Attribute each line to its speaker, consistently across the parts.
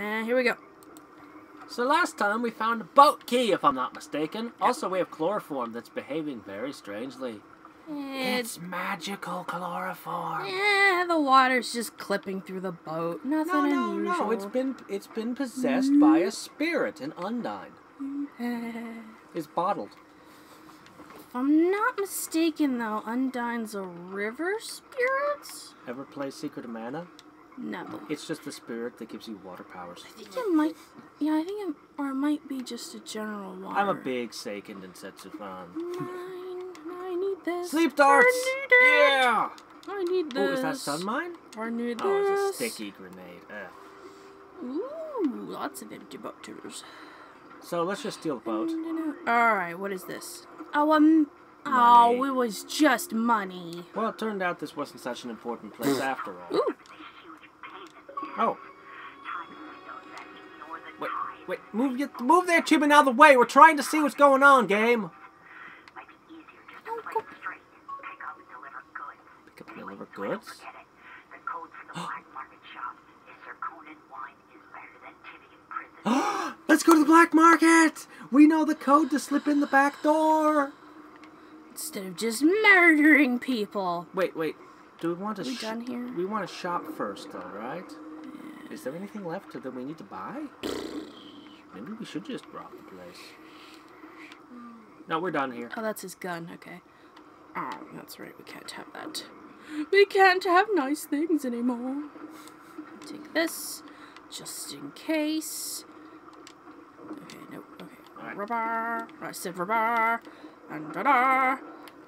Speaker 1: And here we go.
Speaker 2: So last time we found a boat key, if I'm not mistaken. Also, we have chloroform that's behaving very strangely.
Speaker 1: It's
Speaker 2: It's magical chloroform.
Speaker 1: yeah, the water's just clipping through the boat. Nothing
Speaker 2: No, no,
Speaker 1: unusual.
Speaker 2: no. It's been it's been possessed by a mm-hmm. spirit, an undine. Mm-hmm. It's bottled.
Speaker 1: If I'm not mistaken, though, Undine's a river spirit.
Speaker 2: Ever play Secret of Mana?
Speaker 1: No.
Speaker 2: It's just the spirit that gives you water powers.
Speaker 1: I think it might. Yeah, I think it, or it might be just a general water.
Speaker 2: I'm a big Seiken Densetsu fan.
Speaker 1: Nine. I need this.
Speaker 2: Sleep darts!
Speaker 1: I need it.
Speaker 2: Yeah!
Speaker 1: I need
Speaker 2: Oh,
Speaker 1: this.
Speaker 2: is that stun mine?
Speaker 1: I need this.
Speaker 2: Oh, it's a sticky grenade. Ugh.
Speaker 1: Ooh, lots of empty bottles.
Speaker 2: So let's just steal the boat.
Speaker 1: All right, what is this? Oh, um, oh, it was just money.
Speaker 2: Well, it turned out this wasn't such an important place after all.
Speaker 1: Ooh,
Speaker 2: Oh. Wait, wait, move your, move that achievement out of the way. We're trying to see what's going on, game. Pick up and deliver goods? Let's go to the black market. We know the code to slip in the back door.
Speaker 1: instead of just murdering people.
Speaker 2: Wait, wait. Do we want to?
Speaker 1: We done here?
Speaker 2: We want to shop first, though, right? Is there anything left that we need to buy? Maybe we should just rob the place. No, we're done here.
Speaker 1: Oh, that's his gun. Okay. Oh, that's right. We can't have that. We can't have nice things anymore. Take this, just in case. Okay, no. Okay.
Speaker 2: Alright.
Speaker 1: Rubber. I said rubber. And da-da.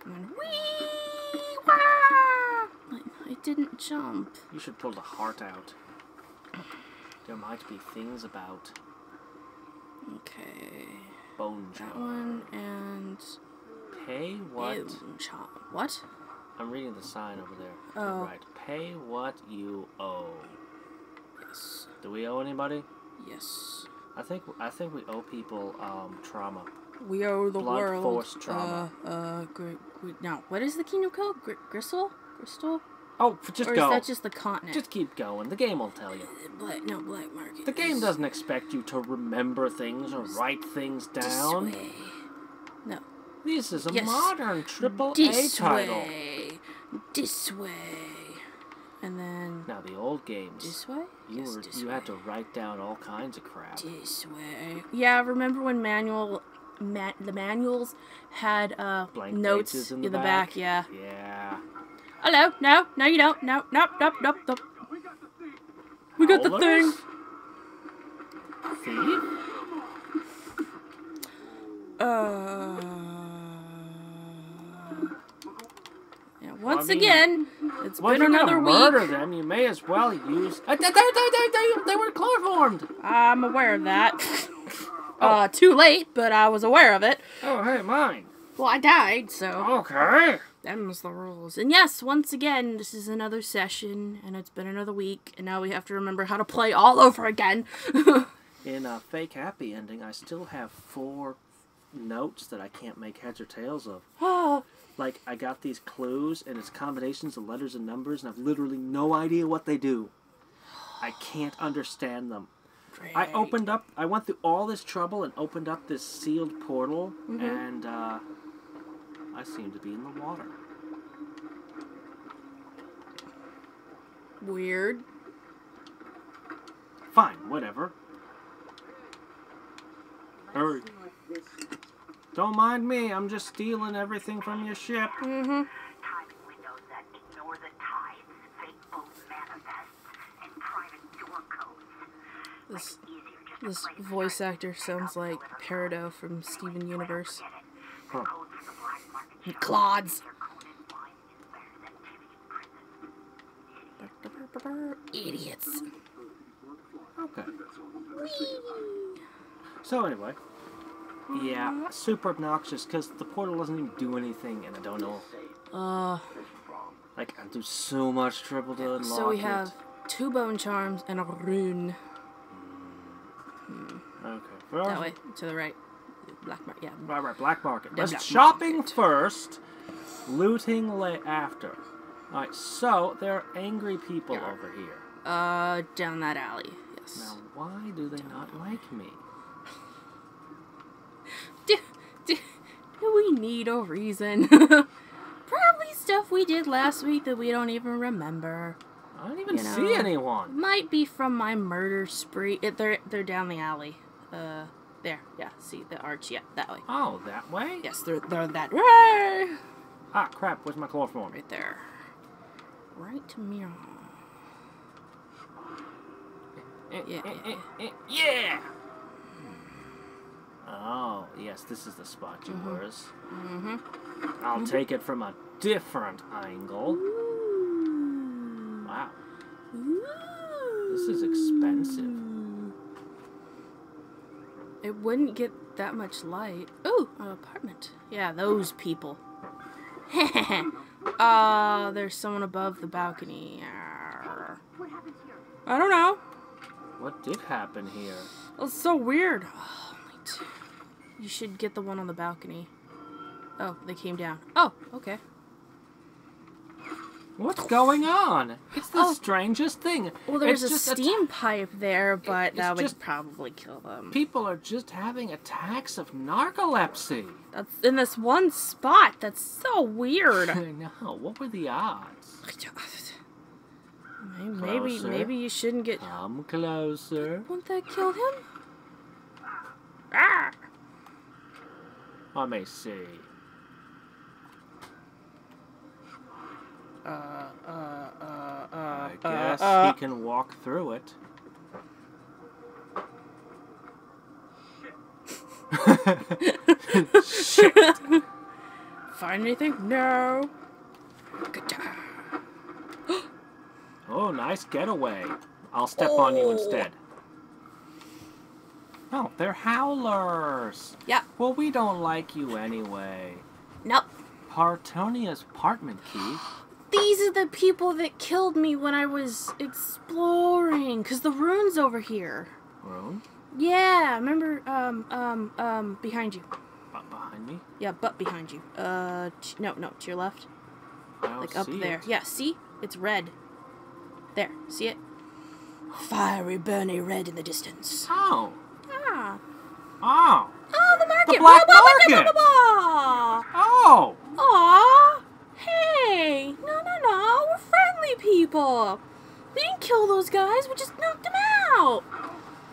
Speaker 1: And then wee. Wah. I didn't jump.
Speaker 2: You should pull the heart out. There might be things about
Speaker 1: Okay.
Speaker 2: bone
Speaker 1: That one and.
Speaker 2: Pay what?
Speaker 1: Chop. What?
Speaker 2: I'm reading the sign over there.
Speaker 1: Oh.
Speaker 2: Right. Pay what you owe.
Speaker 1: Yes.
Speaker 2: Do we owe anybody?
Speaker 1: Yes.
Speaker 2: I think I think we owe people um, trauma.
Speaker 1: We owe the
Speaker 2: Blunt
Speaker 1: world.
Speaker 2: force trauma.
Speaker 1: Uh, uh, gr- gr- no. What is the kingdom called? Gr- Gristol? Crystal?
Speaker 2: Oh, just
Speaker 1: or
Speaker 2: go.
Speaker 1: is that just the continent?
Speaker 2: Just keep going. The game will tell you.
Speaker 1: black. No, black market.
Speaker 2: The game doesn't expect you to remember things or write things
Speaker 1: This
Speaker 2: down.
Speaker 1: way. No.
Speaker 2: This is a
Speaker 1: Yes.
Speaker 2: modern triple
Speaker 1: This
Speaker 2: A title.
Speaker 1: way. This way. And then
Speaker 2: Now the old games,
Speaker 1: this way.
Speaker 2: you
Speaker 1: yes,
Speaker 2: were
Speaker 1: this
Speaker 2: you
Speaker 1: way.
Speaker 2: had to write down all kinds of crap.
Speaker 1: This way. Yeah, remember when manual, ma- the manuals had uh
Speaker 2: Blank
Speaker 1: notes
Speaker 2: in
Speaker 1: in
Speaker 2: the
Speaker 1: the back.
Speaker 2: back.
Speaker 1: Yeah.
Speaker 2: Yeah.
Speaker 1: Hello. No. No, you don't. No. Nope. Nope. Nope. Nope. We got the thing.
Speaker 2: Thief?
Speaker 1: Uh. Yeah, once
Speaker 2: mean,
Speaker 1: again, it's
Speaker 2: Well,
Speaker 1: been another
Speaker 2: gonna murder them, you may as well use. They, they, they, they, they, they were chloroformed.
Speaker 1: I'm aware of that. Uh, too late, but I was aware of it.
Speaker 2: Oh, hey, mine.
Speaker 1: Well, I died, so
Speaker 2: Okay.
Speaker 1: Them's the rules. And yes, once again, this is another session, and it's been another week, and now we have to remember how to play all over again.
Speaker 2: In a fake happy ending, I still have four notes that I can't make heads or tails of.
Speaker 1: oh,
Speaker 2: Like, I got these clues, and it's combinations of letters and numbers, and I've literally no idea what they do. I can't understand them. I opened up, I went through all this trouble and opened up this sealed portal,
Speaker 1: Mhm.
Speaker 2: and, uh, I seem to be in the water.
Speaker 1: Weird.
Speaker 2: Fine, whatever. Hurry. Don't mind me, I'm just stealing everything from your ship.
Speaker 1: Mm-hmm.
Speaker 3: Timing windows that ignore the tides, fake boat manifests, and private door codes.
Speaker 1: This
Speaker 3: Easier just to
Speaker 1: this voice actor sounds like Peridot from Steven Universe.
Speaker 2: Huh.
Speaker 3: The code for the black market shop.
Speaker 1: Clods.
Speaker 3: Their coded wine is better than Timmy in prison.
Speaker 1: Idiots.
Speaker 2: Okay. So anyway, yeah, super obnoxious because the portal doesn't even do anything, and I don't know.
Speaker 1: Uh,
Speaker 2: Like I can do so much trouble to unlock
Speaker 1: so we
Speaker 2: it.
Speaker 1: have two bone charms and a rune.
Speaker 2: Okay.
Speaker 1: That way, to the right. Black market, yeah.
Speaker 2: right, right, black market. Let's
Speaker 1: black
Speaker 2: shopping
Speaker 1: market.
Speaker 2: first, looting la- after. All right. So there are angry people
Speaker 1: Yeah.
Speaker 2: over here.
Speaker 1: Uh, down that alley. Yes.
Speaker 2: Now, why do they not like me?
Speaker 1: Do, do, do we need a reason? Probably stuff we did last week that we don't even remember.
Speaker 2: I don't even
Speaker 1: You
Speaker 2: see anyone.
Speaker 1: Might be from my murder spree. It, they're they're down the alley. Uh, there. Yeah. See the arch. Yeah, that way.
Speaker 2: Oh, that way?
Speaker 1: Yes, they're they're that way.
Speaker 2: Ah, crap. Where's my chloroform?
Speaker 1: Right there. Right mirror.
Speaker 2: Eh,
Speaker 1: Yeah,
Speaker 2: eh,
Speaker 1: yeah,
Speaker 2: eh, eh, yeah! Oh, yes, this is the spot you were.
Speaker 1: Mm-hmm.
Speaker 2: I'll take it from a different angle.
Speaker 1: Ooh.
Speaker 2: Wow.
Speaker 1: Ooh.
Speaker 2: This is expensive.
Speaker 1: It wouldn't get that much light. Oh, an apartment. Yeah, those people. Ah, there's someone above the balcony. Arr.
Speaker 3: What happens here?
Speaker 1: I don't know.
Speaker 2: What did happen here?
Speaker 1: It's so weird. Oh, wait. You should get the one on the balcony. Oh, they came down. Oh, okay.
Speaker 2: What's going on? It's the
Speaker 1: Oh.
Speaker 2: strangest thing.
Speaker 1: Well, there's
Speaker 2: It's
Speaker 1: a steam pipe there, but
Speaker 2: it's
Speaker 1: that would probably kill them.
Speaker 2: People are just having attacks of narcolepsy.
Speaker 1: That's in this one spot. That's so weird.
Speaker 2: I know. What were the odds?
Speaker 1: Maybe, maybe, maybe you shouldn't get.
Speaker 2: Come closer.
Speaker 1: Won't that kill him? Ah!
Speaker 2: Let me see.
Speaker 1: Uh, uh, uh, uh,
Speaker 2: I
Speaker 1: uh,
Speaker 2: guess
Speaker 1: uh.
Speaker 2: he can walk through it. Shit.
Speaker 1: Find anything? No.
Speaker 2: Oh, nice getaway. I'll step on you
Speaker 1: Oh.
Speaker 2: instead. Oh, they're howlers.
Speaker 1: Yeah.
Speaker 2: Well, we don't like you anyway.
Speaker 1: Nope.
Speaker 2: Partonia's apartment key.
Speaker 1: These are the people that killed me when I was exploring. Cause the rune's over here.
Speaker 2: Room.
Speaker 1: Yeah, remember? Um, um, um, behind you.
Speaker 2: Up behind me.
Speaker 1: Yeah, but behind you. Uh, no, no, to your left. Like up there.
Speaker 2: it.
Speaker 1: Yeah, see? It's red. There, see it? Fiery, burning red in the distance.
Speaker 2: Oh.
Speaker 1: Ah.
Speaker 2: Oh.
Speaker 1: Oh, the market!
Speaker 2: The black
Speaker 1: Blah, blah, blah,
Speaker 2: market!
Speaker 1: blah, blah, blah.
Speaker 2: Oh.
Speaker 1: Aw! Hey! No, no, no! We're friendly people! We didn't kill those guys, we just knocked them out!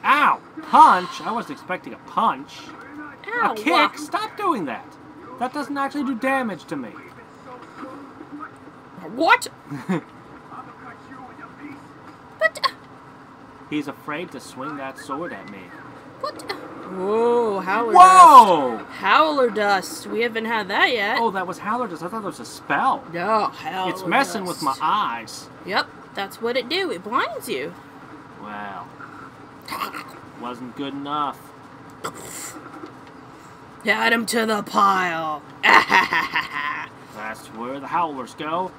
Speaker 2: Ow. Punch. I wasn't expecting a punch.
Speaker 1: Ow!
Speaker 2: A kick? Stop doing that. That doesn't actually do damage to me.
Speaker 1: What? But, uh,
Speaker 2: He's afraid to swing that sword at me.
Speaker 1: What? Whoa, howler
Speaker 2: Whoa!
Speaker 1: dust. Howler dust. We haven't had that yet.
Speaker 2: Oh, that was Howler Dust. I thought that was a spell.
Speaker 1: No, howler
Speaker 2: It's messing with my eyes.
Speaker 1: Yep, that's what it do. It blinds you.
Speaker 2: Well, wasn't good enough.
Speaker 1: Add him to the pile.
Speaker 2: That's where the Howlers go.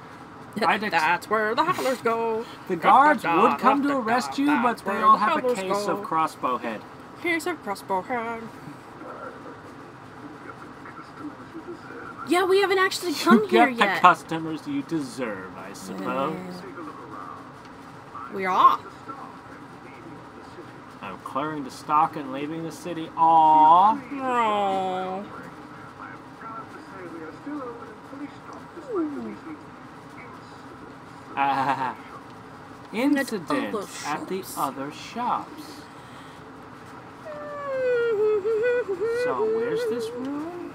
Speaker 2: I'd
Speaker 1: That's where the howlers go.
Speaker 2: The guards would come to arrest you, but they
Speaker 1: where
Speaker 2: all have a case
Speaker 1: go.
Speaker 2: of crossbow head.
Speaker 1: Here's a crossbow head. Yeah, we haven't actually come
Speaker 2: You
Speaker 1: here
Speaker 2: get the customers you deserve, I suppose.
Speaker 1: We are off.
Speaker 2: I'm clearing the stock and leaving the city. Aww.
Speaker 1: Oh.
Speaker 2: Ah. Incident at the other shops. So where's this room?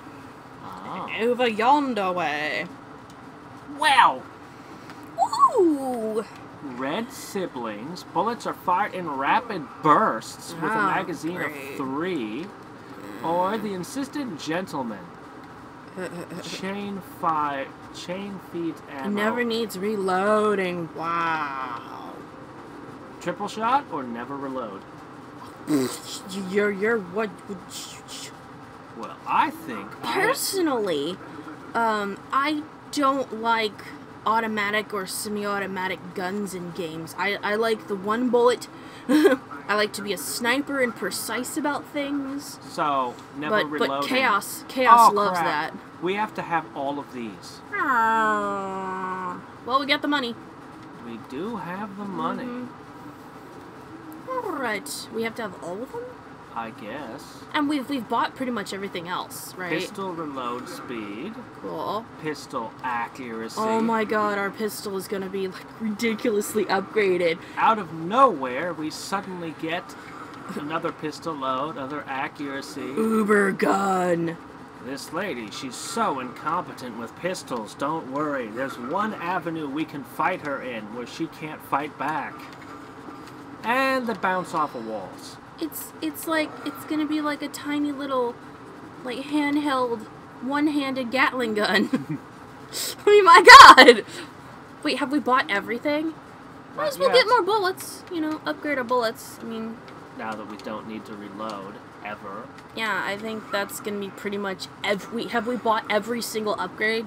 Speaker 2: Ah.
Speaker 1: Over yonder way.
Speaker 2: Wow!
Speaker 1: Ooh.
Speaker 2: red siblings. Bullets are fired in rapid bursts with a
Speaker 1: Oh,
Speaker 2: magazine
Speaker 1: great.
Speaker 2: of three. Or the insistent gentleman. chain five, chain feet ammo.
Speaker 1: never needs reloading. Wow.
Speaker 2: Triple shot or never reload.
Speaker 1: You're you're what?
Speaker 2: Well, I think I-
Speaker 1: Personally, um, I don't like automatic or semi-automatic guns in games. I, I like the one bullet. I like to be a sniper and precise about things.
Speaker 2: so never
Speaker 1: But
Speaker 2: reloading.
Speaker 1: but chaos chaos
Speaker 2: Oh,
Speaker 1: loves
Speaker 2: crap.
Speaker 1: that.
Speaker 2: We have to have all of these.
Speaker 1: Ah. Well, we got the money.
Speaker 2: We do have the money.
Speaker 1: Mm-hmm. right. We have to have all of them?
Speaker 2: I guess.
Speaker 1: And we've we've bought pretty much everything else, right?
Speaker 2: Pistol reload speed,
Speaker 1: Cool.
Speaker 2: pistol accuracy.
Speaker 1: Oh my god, our pistol is gonna be like ridiculously upgraded.
Speaker 2: Out of nowhere, we suddenly get another pistol load, other accuracy.
Speaker 1: Uber gun.
Speaker 2: This lady, she's so incompetent with pistols. Don't worry, there's one avenue we can fight her in where she can't fight back. And the bounce off of walls.
Speaker 1: It's it's like it's gonna be like a tiny little like handheld one-handed Gatling gun. I mean, my god! Wait, have we bought everything? Might as well get more bullets. You know, upgrade our bullets. I mean,
Speaker 2: Now that we don't need to reload ever.
Speaker 1: yeah, I think that's gonna be pretty much every. Have we bought every single upgrade?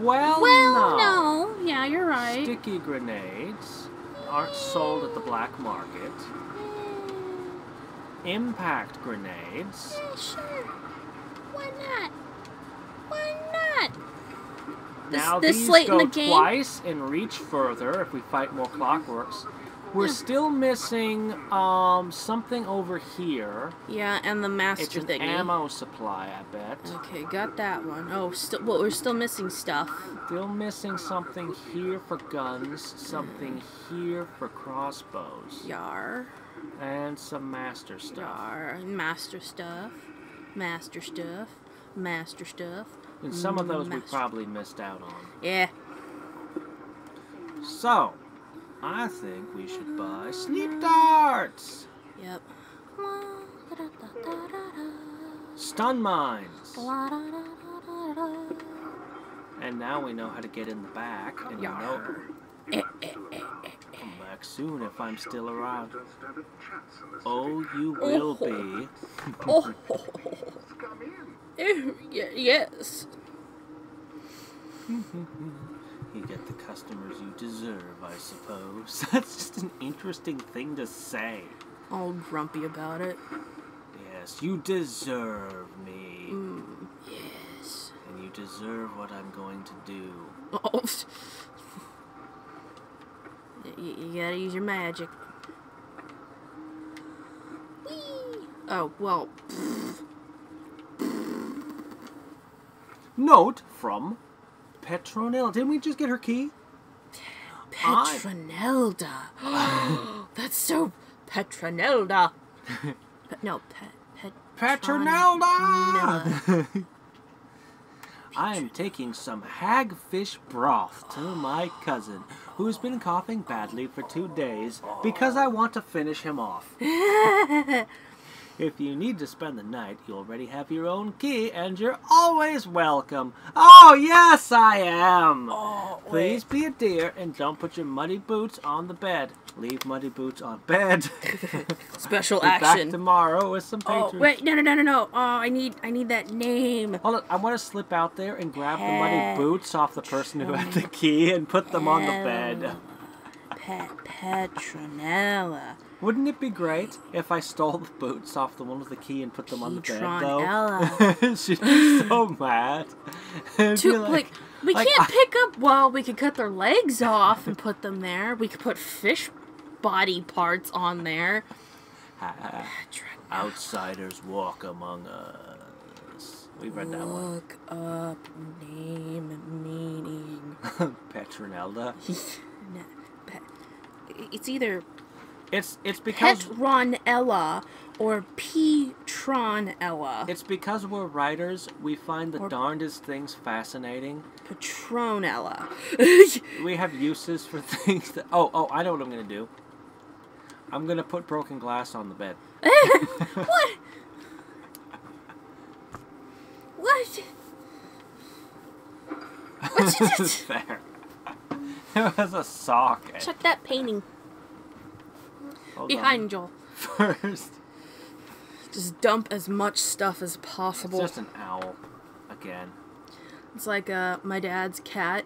Speaker 2: Well,
Speaker 1: Well,
Speaker 2: no.
Speaker 1: no. Yeah, you're right.
Speaker 2: Sticky grenades aren't sold at the black market. Impact grenades.
Speaker 1: Yeah, sure. Why not? Why not? This,
Speaker 2: now
Speaker 1: this
Speaker 2: these go
Speaker 1: in the game.
Speaker 2: twice and reach further if we fight more clockworks. We're
Speaker 1: Yeah.
Speaker 2: still missing um something over here.
Speaker 1: Yeah, and the master
Speaker 2: It's an
Speaker 1: thingy.
Speaker 2: ammo supply, I bet.
Speaker 1: Okay, got that one. Oh, still, well, we're still missing stuff.
Speaker 2: Still missing something here for guns, something here for crossbows,
Speaker 1: Yar,
Speaker 2: and some master stuff.
Speaker 1: master stuff, master stuff, master stuff.
Speaker 2: And some of those we probably missed out on.
Speaker 1: Yeah.
Speaker 2: So, I think we should buy sleep darts,
Speaker 1: Yep.
Speaker 2: stun mines, and now we know how to get in the back, and we know
Speaker 1: Eh, eh, eh, eh.
Speaker 2: Back soon if I'm still around. Oh, you will
Speaker 1: Oh.
Speaker 2: be.
Speaker 1: Oh. Ew, y- yes.
Speaker 2: You get the customers you deserve, I suppose. That's just an interesting thing to say.
Speaker 1: All grumpy about it.
Speaker 2: Yes, you deserve me.
Speaker 1: Mm, yes.
Speaker 2: And you deserve what I'm going to do.
Speaker 1: Oh. You, you gotta use your magic. Whee! Oh, well,
Speaker 2: Note from Petronella. Didn't we just get her key? I-
Speaker 1: Petronelda. That's so Petronelda. Pe- no, Pet. Pet.
Speaker 2: Petronella! I am taking some hagfish broth to my cousin, who's been coughing badly for two days, because I want to finish him off. If you need to spend the night, you already have your own key, and you're always welcome. Oh, yes, I am!
Speaker 1: Oh,
Speaker 2: Please be a dear and don't put your muddy boots on the bed. Leave muddy boots on bed.
Speaker 1: Special
Speaker 2: Be back
Speaker 1: action.
Speaker 2: tomorrow with some patrons.
Speaker 1: Oh
Speaker 2: patrons.
Speaker 1: wait, no, no, no, no, no. Oh, I need, I need that name.
Speaker 2: Hold on, I want to slip out there and grab the muddy boots off the person who had the key and put them on the bed.
Speaker 1: Pet Petronella.
Speaker 2: Wouldn't it be great if I stole the boots off the one with the key and put them on the bed, though?
Speaker 1: Petronella.
Speaker 2: She'd be so mad.
Speaker 1: To
Speaker 2: be
Speaker 1: like, we
Speaker 2: like,
Speaker 1: can't
Speaker 2: I-
Speaker 1: pick up. Well, we could cut their legs off and put them there. We could put fish body parts on there.
Speaker 2: "Ah, Outsiders walk among us. We read that one.
Speaker 1: Look up name meaning.
Speaker 2: Petronelda.
Speaker 1: No, Pet. It's either
Speaker 2: It's it's because
Speaker 1: Petronella or Petronella.
Speaker 2: it's because we're writers. We find the
Speaker 1: Or-
Speaker 2: darndest things fascinating.
Speaker 1: Petronella.
Speaker 2: We have uses for things that. Oh oh! I know what I'm gonna do. I'm gonna put broken glass on the bed.
Speaker 1: what? What? What you just
Speaker 2: there. It was a sock.
Speaker 1: check that painting
Speaker 2: Hold
Speaker 1: behind Joel.
Speaker 2: First,
Speaker 1: Just dump as much stuff as
Speaker 2: it's
Speaker 1: possible.
Speaker 2: just an owl. Again.
Speaker 1: It's like uh, my dad's cat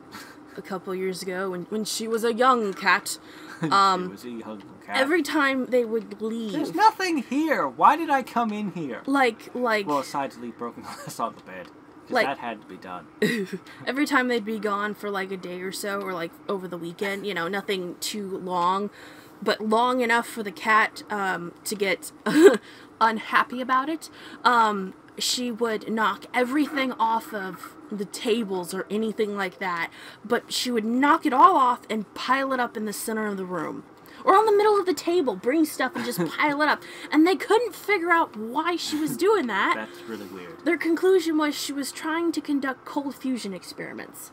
Speaker 1: a couple years ago when, when she was a young cat.
Speaker 2: she
Speaker 1: Um,
Speaker 2: was a young cat.
Speaker 1: Every time they would leave.
Speaker 2: There's nothing here. Why did I come in here?
Speaker 1: like like
Speaker 2: Well, aside to leave broken glass on the bed.
Speaker 1: Like-
Speaker 2: that had to be done.
Speaker 1: every time they'd be gone for like a day or so or like over the weekend, you know, nothing too long. But long enough for the cat um, to get unhappy about it, um, she would knock everything off of the tables or anything like that. But she would knock it all off and pile it up in the center of the room. Or on the middle of the table, bring stuff and just pile it up. And they couldn't figure out why she was doing that.
Speaker 2: That's really weird.
Speaker 1: Their conclusion was she was trying to conduct cold fusion experiments.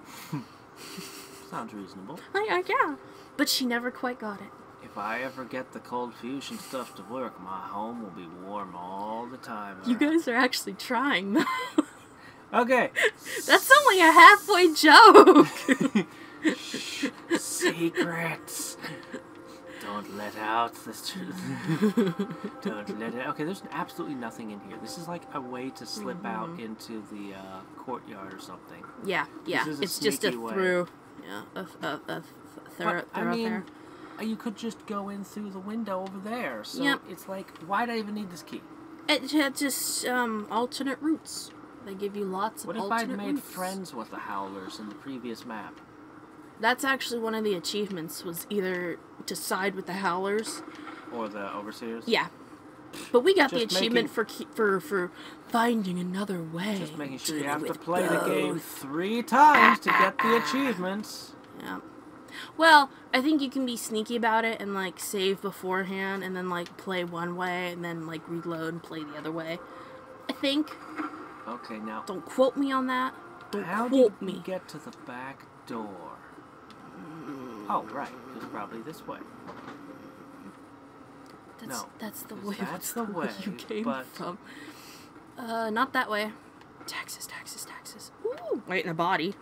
Speaker 2: Sounds reasonable.
Speaker 1: I, I, yeah, but she never quite got it.
Speaker 2: If I ever get the cold fusion stuff to work, my home will be warm all the time.
Speaker 1: You guys are actually trying, though.
Speaker 2: Okay.
Speaker 1: That's only a halfway joke.
Speaker 2: Secrets. Don't let out the truth. Don't let it. Okay, there's absolutely nothing in here. This is like a way to slip
Speaker 1: Mm-hmm.
Speaker 2: out into the uh, courtyard or something.
Speaker 1: yeah, yeah. It's just a
Speaker 2: way.
Speaker 1: through. Yeah, a, a, a th- thorough,
Speaker 2: But, I mean,
Speaker 1: thoroughfare.
Speaker 2: You could just go in through the window over there. So
Speaker 1: Yep.
Speaker 2: it's like, why'd I even need this key?
Speaker 1: It had just um, alternate routes. They give you lots of
Speaker 2: What if I'd made
Speaker 1: routes.
Speaker 2: friends with the Howlers in the previous map?
Speaker 1: That's actually one of the achievements. Was either to side with the Howlers.
Speaker 2: Or the Overseers?
Speaker 1: Yeah. But we got the achievement
Speaker 2: making-
Speaker 1: for for for finding another way.
Speaker 2: Just making sure you have to play the game three times to get the achievements.
Speaker 1: Yeah. Well, I think you can be sneaky about it and like save beforehand and then like play one way and then like reload and play the other way. I think.
Speaker 2: Okay, now
Speaker 1: Don't quote me on that. Don't
Speaker 2: how
Speaker 1: quote
Speaker 2: did we
Speaker 1: me.
Speaker 2: get to the back door? Oh, right. It was probably this way.
Speaker 1: That's
Speaker 2: no,
Speaker 1: that's the
Speaker 2: 'cause
Speaker 1: way.
Speaker 2: that's the way,
Speaker 1: you came
Speaker 2: but-
Speaker 1: from. Uh, not that way. Taxes, taxes, taxes. Ooh, right in a body.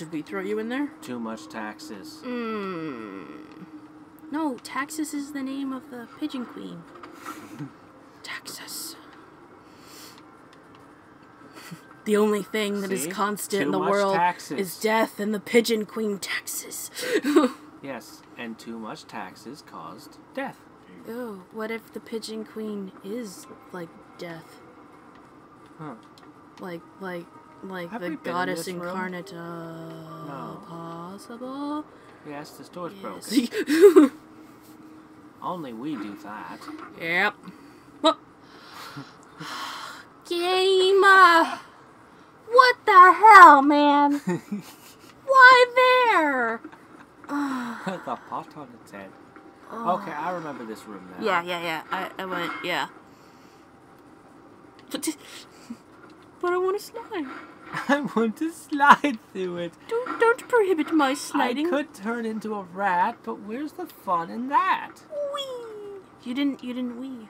Speaker 1: Did we throw you in there?
Speaker 2: Too much taxes.
Speaker 1: Mm. No, Taxus is the name of the pigeon queen. Taxus. The only thing that is
Speaker 2: See?
Speaker 1: constant in the world
Speaker 2: taxes.
Speaker 1: is death and the pigeon queen taxes.
Speaker 2: Yes, and too much taxes caused death.
Speaker 1: Oh, what if the pigeon queen is like death?
Speaker 2: Huh.
Speaker 1: Like, like, like
Speaker 2: Have
Speaker 1: the
Speaker 2: in
Speaker 1: goddess
Speaker 2: room?
Speaker 1: incarnate? Uh,
Speaker 2: No.
Speaker 1: possible.
Speaker 2: Yes, this door's broken.
Speaker 1: Yes.
Speaker 2: Only we do that.
Speaker 1: Yep. What? Game. Uh, what the hell, man? Why there?
Speaker 2: the pot on its head. Okay, I remember this room now.
Speaker 1: Yeah, yeah, yeah. I, I went, yeah. But, but I want to slide.
Speaker 2: I want to slide through it.
Speaker 1: Don't, don't prohibit my sliding.
Speaker 2: I could turn into a rat, but where's the fun in that?
Speaker 1: Wee. You didn't. You didn't wee.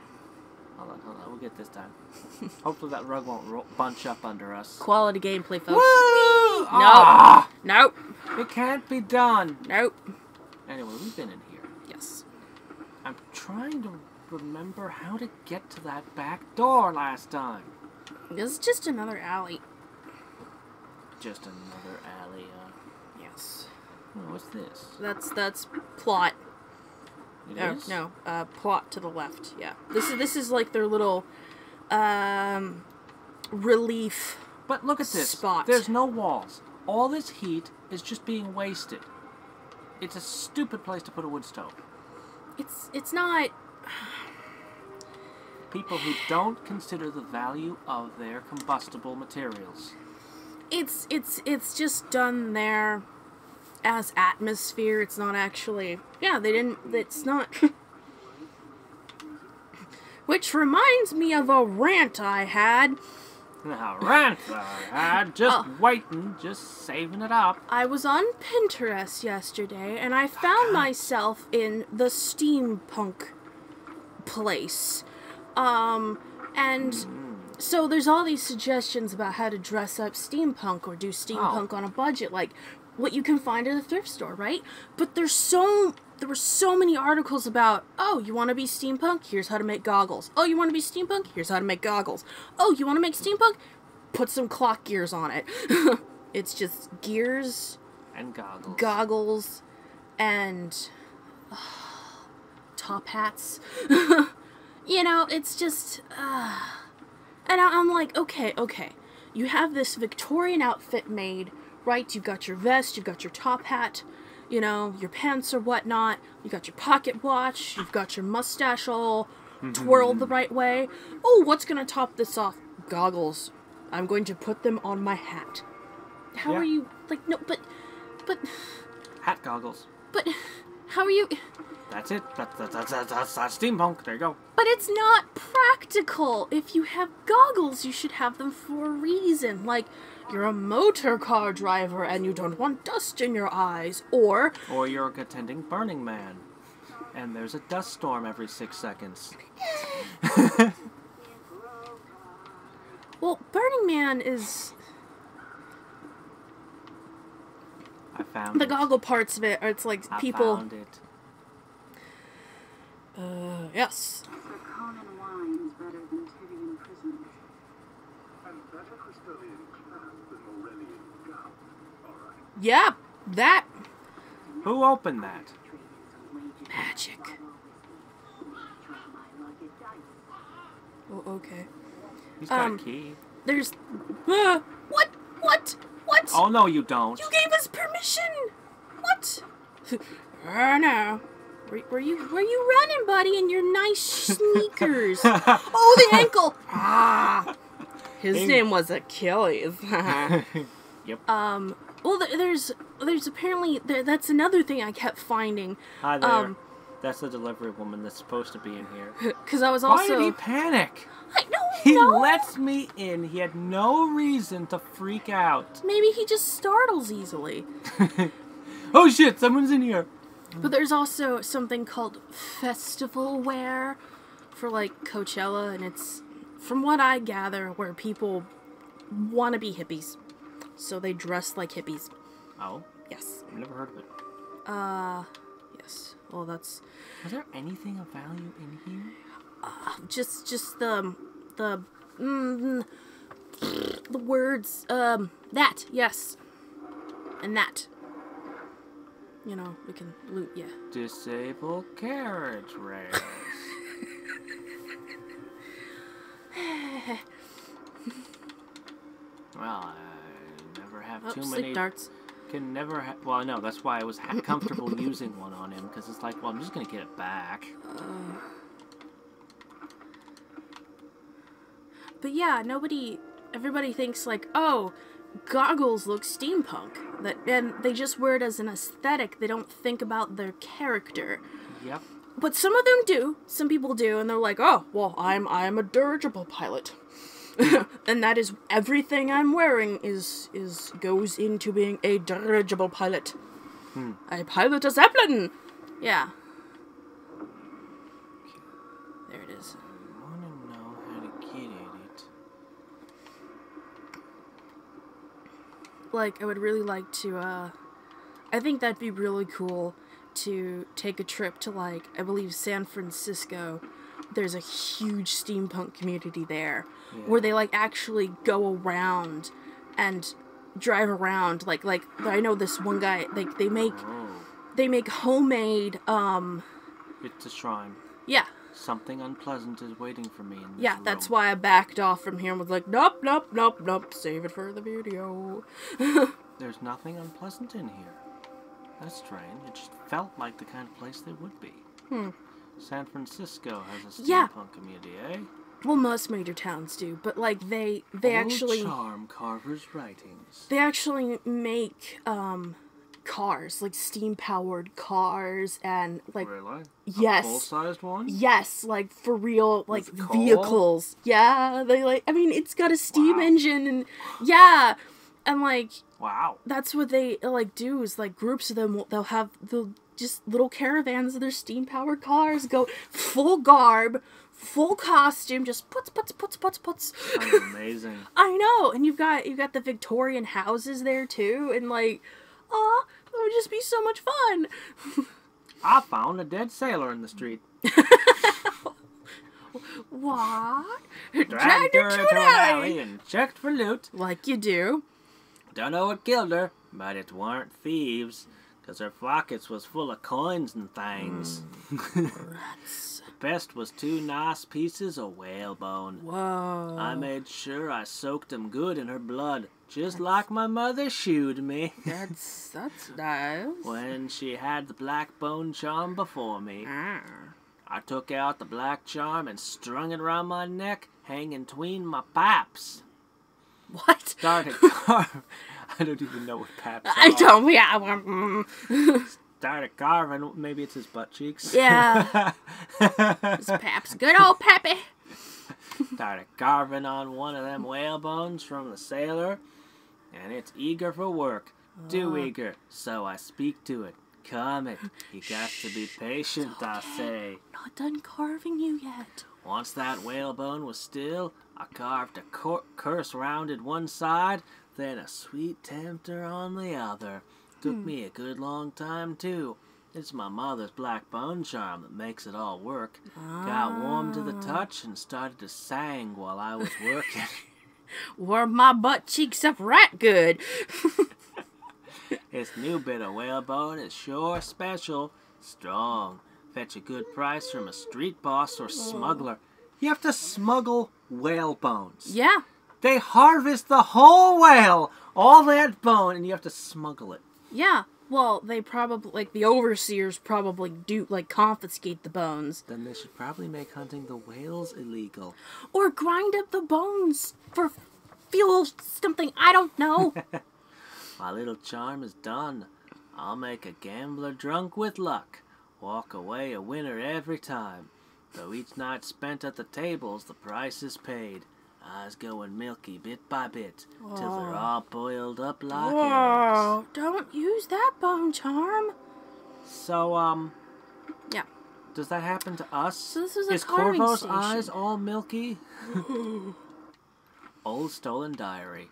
Speaker 2: Hold on, hold on, we'll get this time. Hopefully that rug won't ro- bunch up under us.
Speaker 1: Quality gameplay, folks.
Speaker 2: Woo!
Speaker 1: No.
Speaker 2: Ah,
Speaker 1: Nope.
Speaker 2: it can't be done.
Speaker 1: Nope.
Speaker 2: Anyway, we've been in here.
Speaker 1: Yes.
Speaker 2: I'm trying to remember how to get to that back door last time.
Speaker 1: This is just another alley.
Speaker 2: Just another alley. Uh,
Speaker 1: Yes.
Speaker 2: oh, what's this?
Speaker 1: That's that's plot.
Speaker 2: It
Speaker 1: No,
Speaker 2: is?
Speaker 1: no, uh, plot to the left. Yeah. This is this is like their little um relief.
Speaker 2: But look at this.
Speaker 1: Spot.
Speaker 2: There's no walls. All this heat is just being wasted. It's a stupid place to put a wood stove.
Speaker 1: It's it's not
Speaker 2: People who don't consider the value of their combustible materials.
Speaker 1: it's it's it's just done there as atmosphere. It's not actually. Yeah, they didn't. It's not. Which reminds me of a rant I had.
Speaker 2: Now, rant I had, just
Speaker 1: Oh.
Speaker 2: waiting, just saving it up.
Speaker 1: I was on Pinterest yesterday and I found uh-huh. myself in the steampunk place. Um, and so there's all these suggestions about how to dress up steampunk or do steampunk on a budget, like what you can find at a thrift store, right? But there's so there were so many articles about, oh, you want to be steampunk? Here's how to make goggles. Oh, you want to be steampunk? Here's how to make goggles. Oh, you want to make steampunk? Put some clock gears on it. it's just gears,
Speaker 2: And goggles.
Speaker 1: goggles, and top hats. you know, it's just. Uh, and I- I'm like, okay, okay. You have this Victorian outfit made, right? You've got your vest, you've got your top hat, you know, your pants or whatnot. You got your pocket watch. You've got your mustache all twirled the right way. Oh, what's gonna top this off? Goggles. I'm going to put them on my hat. How
Speaker 2: Yeah.
Speaker 1: are you like no but but
Speaker 2: Hat goggles.
Speaker 1: but how are you
Speaker 2: That's it. That's that's that's, that's, that's, that's steampunk. There you go.
Speaker 1: But it's not practical. If you have goggles, you should have them for a reason. Like, you're a motor car driver and you don't want dust in your eyes. Or,
Speaker 2: Or you're attending Burning Man, and there's a dust storm every six seconds.
Speaker 1: well, Burning Man is.
Speaker 2: I found
Speaker 1: The
Speaker 2: it.
Speaker 1: goggle parts of it, it's like
Speaker 2: I
Speaker 1: people.
Speaker 2: found it.
Speaker 1: Uh, yes.
Speaker 3: Conan wine's better than Teddy in prison.
Speaker 4: And better for Sterling than Aurelian gum. Alright.
Speaker 1: Yeah, that.
Speaker 2: Who opened that?
Speaker 1: Magic. Oh, okay.
Speaker 2: He's got
Speaker 1: Um,
Speaker 2: a key.
Speaker 1: There's. Uh, what? What? What?
Speaker 2: Oh no, you don't.
Speaker 1: You gave us permission. What? I know. Where, where you where you running, buddy? In your nice sneakers? oh, the ankle. Ah. His name was Achilles.
Speaker 2: yep.
Speaker 1: um. Well, there's there's apparently there, that's another thing I kept finding.
Speaker 2: Hi there.
Speaker 1: um,
Speaker 2: That's the delivery woman that's supposed to be in here.
Speaker 1: Because I was also.
Speaker 2: Why did he panic?
Speaker 1: I no
Speaker 2: He
Speaker 1: no.
Speaker 2: lets me in. He had no reason to freak out.
Speaker 1: Maybe he just startles easily.
Speaker 2: Oh shit, someone's in here.
Speaker 1: But there's also something called festival wear for like Coachella, and it's from what I gather where people want to be hippies, so they dress like hippies.
Speaker 2: Oh,
Speaker 1: Yes.
Speaker 2: I've never heard of it.
Speaker 1: Uh, yes. Well, that's
Speaker 2: Was there anything of value in here?
Speaker 1: Uh, just just the the mm, the words um that yes, and that. You know, we can loot. Yeah.
Speaker 2: Disable carriage rails. well, I never have
Speaker 1: Oh,
Speaker 2: too many.
Speaker 1: darts.
Speaker 2: Can never. Ha- well, no, that's why I was ha- comfortable using one on him because it's like, well, I'm just gonna get it back. Uh.
Speaker 1: But yeah, nobody, everybody thinks like, oh, goggles look steampunk. That and they just wear it as an aesthetic. They don't think about their character.
Speaker 2: Yep.
Speaker 1: But some of them do. Some people do, and they're like, oh, well, I'm I'm a dirigible pilot. and that is everything I'm wearing is is goes into being a dirigible pilot. Hmm. I pilot a zeppelin. Yeah. There it is.
Speaker 2: I want to know how to get at it.
Speaker 1: Like I would really like to uh I think that'd be really cool to take a trip to like I believe San Francisco. There's a huge steampunk community there where they like actually go around and drive around like like I know this one guy like they make
Speaker 2: Oh,
Speaker 1: they make homemade um
Speaker 2: it's a shrine.
Speaker 1: yeah
Speaker 2: Something unpleasant is waiting for me in this
Speaker 1: yeah that's
Speaker 2: room.
Speaker 1: why I backed off from here and was like nope nope nope nope save it for the video
Speaker 2: There's nothing unpleasant in here. That's strange. It just felt like the kind of place they would be.
Speaker 1: Hmm.
Speaker 2: San Francisco has a steampunk
Speaker 1: Yeah.
Speaker 2: community, eh?
Speaker 1: well most major towns do but like they they
Speaker 2: Old
Speaker 1: actually
Speaker 2: charm Carver's writings.
Speaker 1: They actually make um cars, like steam powered cars and like
Speaker 2: Really?
Speaker 1: yes.
Speaker 2: Full-sized one?
Speaker 1: Yes, like for real like vehicles. Yeah, they like I mean it's got a steam
Speaker 2: Wow.
Speaker 1: engine and yeah. And like
Speaker 2: Wow.
Speaker 1: that's what they like do is like groups of them will- they'll have they'll just little caravans of their steam powered cars go full garb, full costume, just puts puts puts puts puts.
Speaker 2: Sounds amazing.
Speaker 1: I know, and you've got you've got the Victorian houses there too, and like, oh, that would just be so much fun.
Speaker 2: I found a dead sailor in the street.
Speaker 1: What?
Speaker 2: Dragged her to an alley and checked for loot.
Speaker 1: like you do.
Speaker 2: Don't know what killed her, but it weren't thieves, 'cause her pockets was full of coins and things. Mm.
Speaker 1: Rats.
Speaker 2: Best was two nice pieces of whalebone.
Speaker 1: Whoa.
Speaker 2: I made sure I soaked 'em good in her blood, just like my mother shooed me
Speaker 1: That's that's nice.
Speaker 2: when she had the black bone charm before me.
Speaker 1: Ah.
Speaker 2: I took out the black charm and strung it around my neck, hanging tween my paps.
Speaker 1: What?
Speaker 2: Started carving. I don't even know what paps are.
Speaker 1: I don't. Yeah. Mm.
Speaker 2: Started carving. Maybe it's his butt cheeks.
Speaker 1: Yeah. It's Paps. Good old Pappy.
Speaker 2: Started carving on one of them whale bones from the sailor, and it's eager for work. Too eager, so I speak to it. Come it. You got to be patient, I say.
Speaker 1: Not done carving you yet.
Speaker 2: Once that whalebone was still, I carved a curse rounded one side, then a sweet tempter on the other. Took hmm. me a good long time, too. It's my mother's black bone charm that makes it all work. Got warm to the ah. touch and started to sang while I was working.
Speaker 1: Warm my butt cheeks up right good.
Speaker 2: this new bit of whalebone is sure special, strong. Fetch a good price from a street boss or smuggler. You have to smuggle whalebones.
Speaker 1: yeah.
Speaker 2: They harvest the whole whale, all that bone, and you have to smuggle it.
Speaker 1: Yeah. Well, they probably like the overseers probably do like confiscate the bones
Speaker 2: Then they should probably make hunting the whales illegal.
Speaker 1: or grind up the bones for fuel something. I don't know.
Speaker 2: My little charm is done. I'll make a gambler drunk with luck. Walk away a winner every time. Though each night spent at the tables, the price is paid. Eyes going milky bit by bit, till they're all boiled up like eggs.
Speaker 1: Whoa! Don't use that bone charm.
Speaker 2: So, um,
Speaker 1: Yeah.
Speaker 2: does that happen to us?
Speaker 1: So this is a
Speaker 2: is
Speaker 1: carving
Speaker 2: Corvo's
Speaker 1: station.
Speaker 2: eyes all milky? Old stolen diary.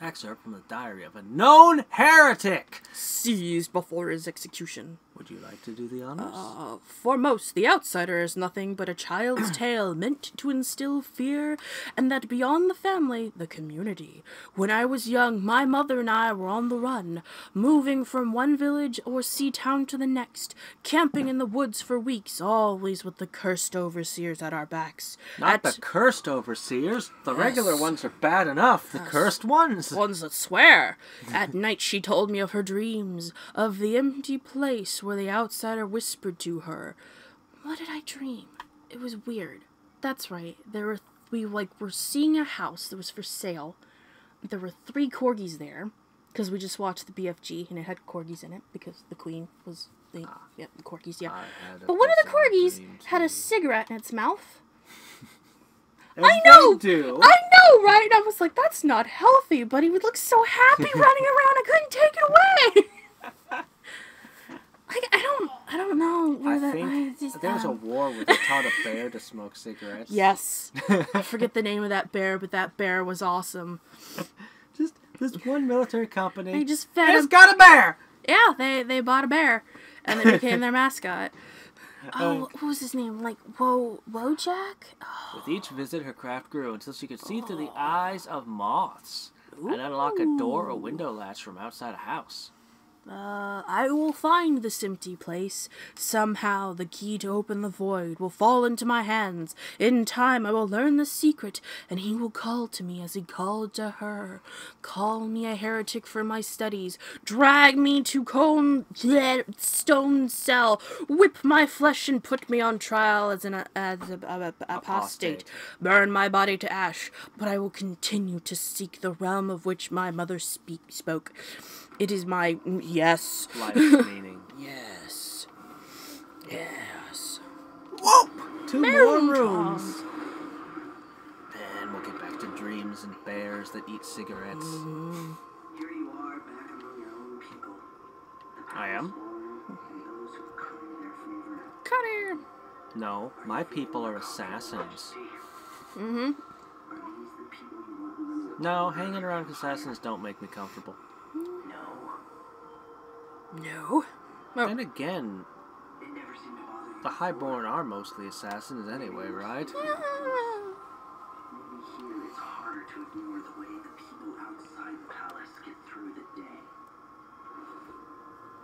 Speaker 2: Excerpt from the diary of a known heretic.
Speaker 1: Seized before his execution.
Speaker 2: Would you like to do the honors?
Speaker 1: Uh, for most, the outsider is nothing but a child's tale meant to instill fear, and that beyond the family, the community. When I was young, my mother and I were on the run, moving from one village or sea town to the next, camping in the woods for weeks, always with the cursed overseers at our backs.
Speaker 2: Not
Speaker 1: At
Speaker 2: the cursed overseers. The regular ones are bad enough. The cursed ones.
Speaker 1: ones that swear. At night, she told me of her dreams, of the empty place where the outsider whispered to her. What did I dream? It was weird. That's right. There were we like were seeing a house that was for sale. There were three corgis there because we just watched the BFG and it had corgis in it because the queen was the yeah the corgis yeah.
Speaker 2: I had a
Speaker 1: But one of the corgis had a cigarette in its mouth. I know!
Speaker 2: do.
Speaker 1: I know, right? And I was like, that's not healthy, but he would look so happy running around. I couldn't take it away. I, I don't I don't know where
Speaker 2: I
Speaker 1: that
Speaker 2: think
Speaker 1: I just,
Speaker 2: there was a
Speaker 1: um,
Speaker 2: war where they taught a bear to smoke cigarettes.
Speaker 1: Yes. I forget the name of that bear, but that bear was awesome.
Speaker 2: Just this one military company.
Speaker 1: They just fed
Speaker 2: has
Speaker 1: him.
Speaker 2: got a bear.
Speaker 1: Yeah, they they bought a bear, and they became their mascot. Oh, what was his name? Like whoa, Wo Wojak?
Speaker 2: With each visit, her craft grew until she could see through the eyes of moths and unlock a door or window latch from outside a house.
Speaker 1: Uh, I will find this empty place. Somehow the key to open the void will fall into my hands. In time I will learn the secret, and he will call to me as he called to her. Call me a heretic for my studies. Drag me to cone bleh, stone cell. Whip my flesh and put me on trial as an as a, a- a- apostate. Burn my body to ash, but I will continue to seek the realm of which my mother speak, spoke. It is my yes,
Speaker 2: Life's meaning.
Speaker 1: yes, yes.
Speaker 2: Whoa! Two more
Speaker 1: Mountain
Speaker 2: rooms. Then we'll get back to dreams and bears that eat cigarettes.
Speaker 5: Here you are, back among your own people.
Speaker 2: I am?
Speaker 5: Home and those who've come in their favor.
Speaker 1: Come here.
Speaker 2: No, my people are assassins.
Speaker 1: Mm-hmm.
Speaker 5: Are these the people you want to remember?
Speaker 2: No, hanging around with assassins don't make me comfortable.
Speaker 5: No.
Speaker 1: No. Oh.
Speaker 2: And again,
Speaker 5: It never seemed to bother you.
Speaker 2: the highborn are mostly assassins anyway, right?
Speaker 5: Here it's harder to ignore the way the people outside the palace get through the day.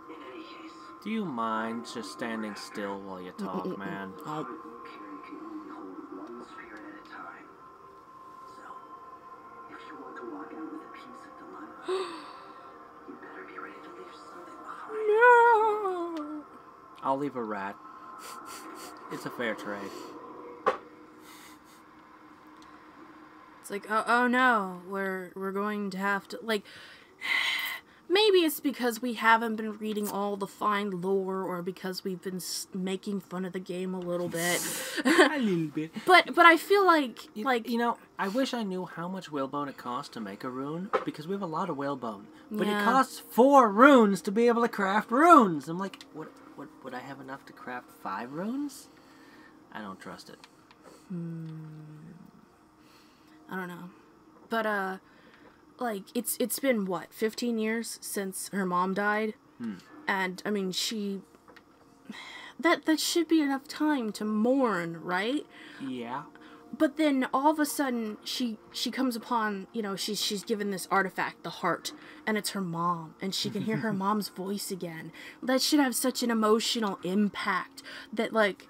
Speaker 5: In any any case,
Speaker 2: Do you mind just standing still while you talk, man?
Speaker 1: Oh,
Speaker 5: Karen can only hold one spirit at a time. So, if you want to walk out with a piece of Delilah,
Speaker 2: I'll leave a rat. It's a fair trade.
Speaker 1: It's like, oh, oh no, we're we're going to have to like. Maybe it's because we haven't been reading all the fine lore, or because we've been s- making fun of the game a little bit.
Speaker 2: a little bit.
Speaker 1: but but I feel like
Speaker 2: You-
Speaker 1: like
Speaker 2: you know, I wish I knew how much whalebone it costs to make a rune because we have a lot of whalebone, but
Speaker 1: Yeah.
Speaker 2: it costs four runes to be able to craft runes. I'm like, what? What? Would I have enough to craft five runes? I don't trust it.
Speaker 1: I don't know. But uh like it's it's been what, 15 years since her mom died? And I mean, she that that should be enough time to mourn, right?
Speaker 2: Yeah.
Speaker 1: But then all of a sudden she she comes upon, you know, she's she's given this artifact, the heart, and it's her mom and she can hear her mom's voice again. That should have such an emotional impact that like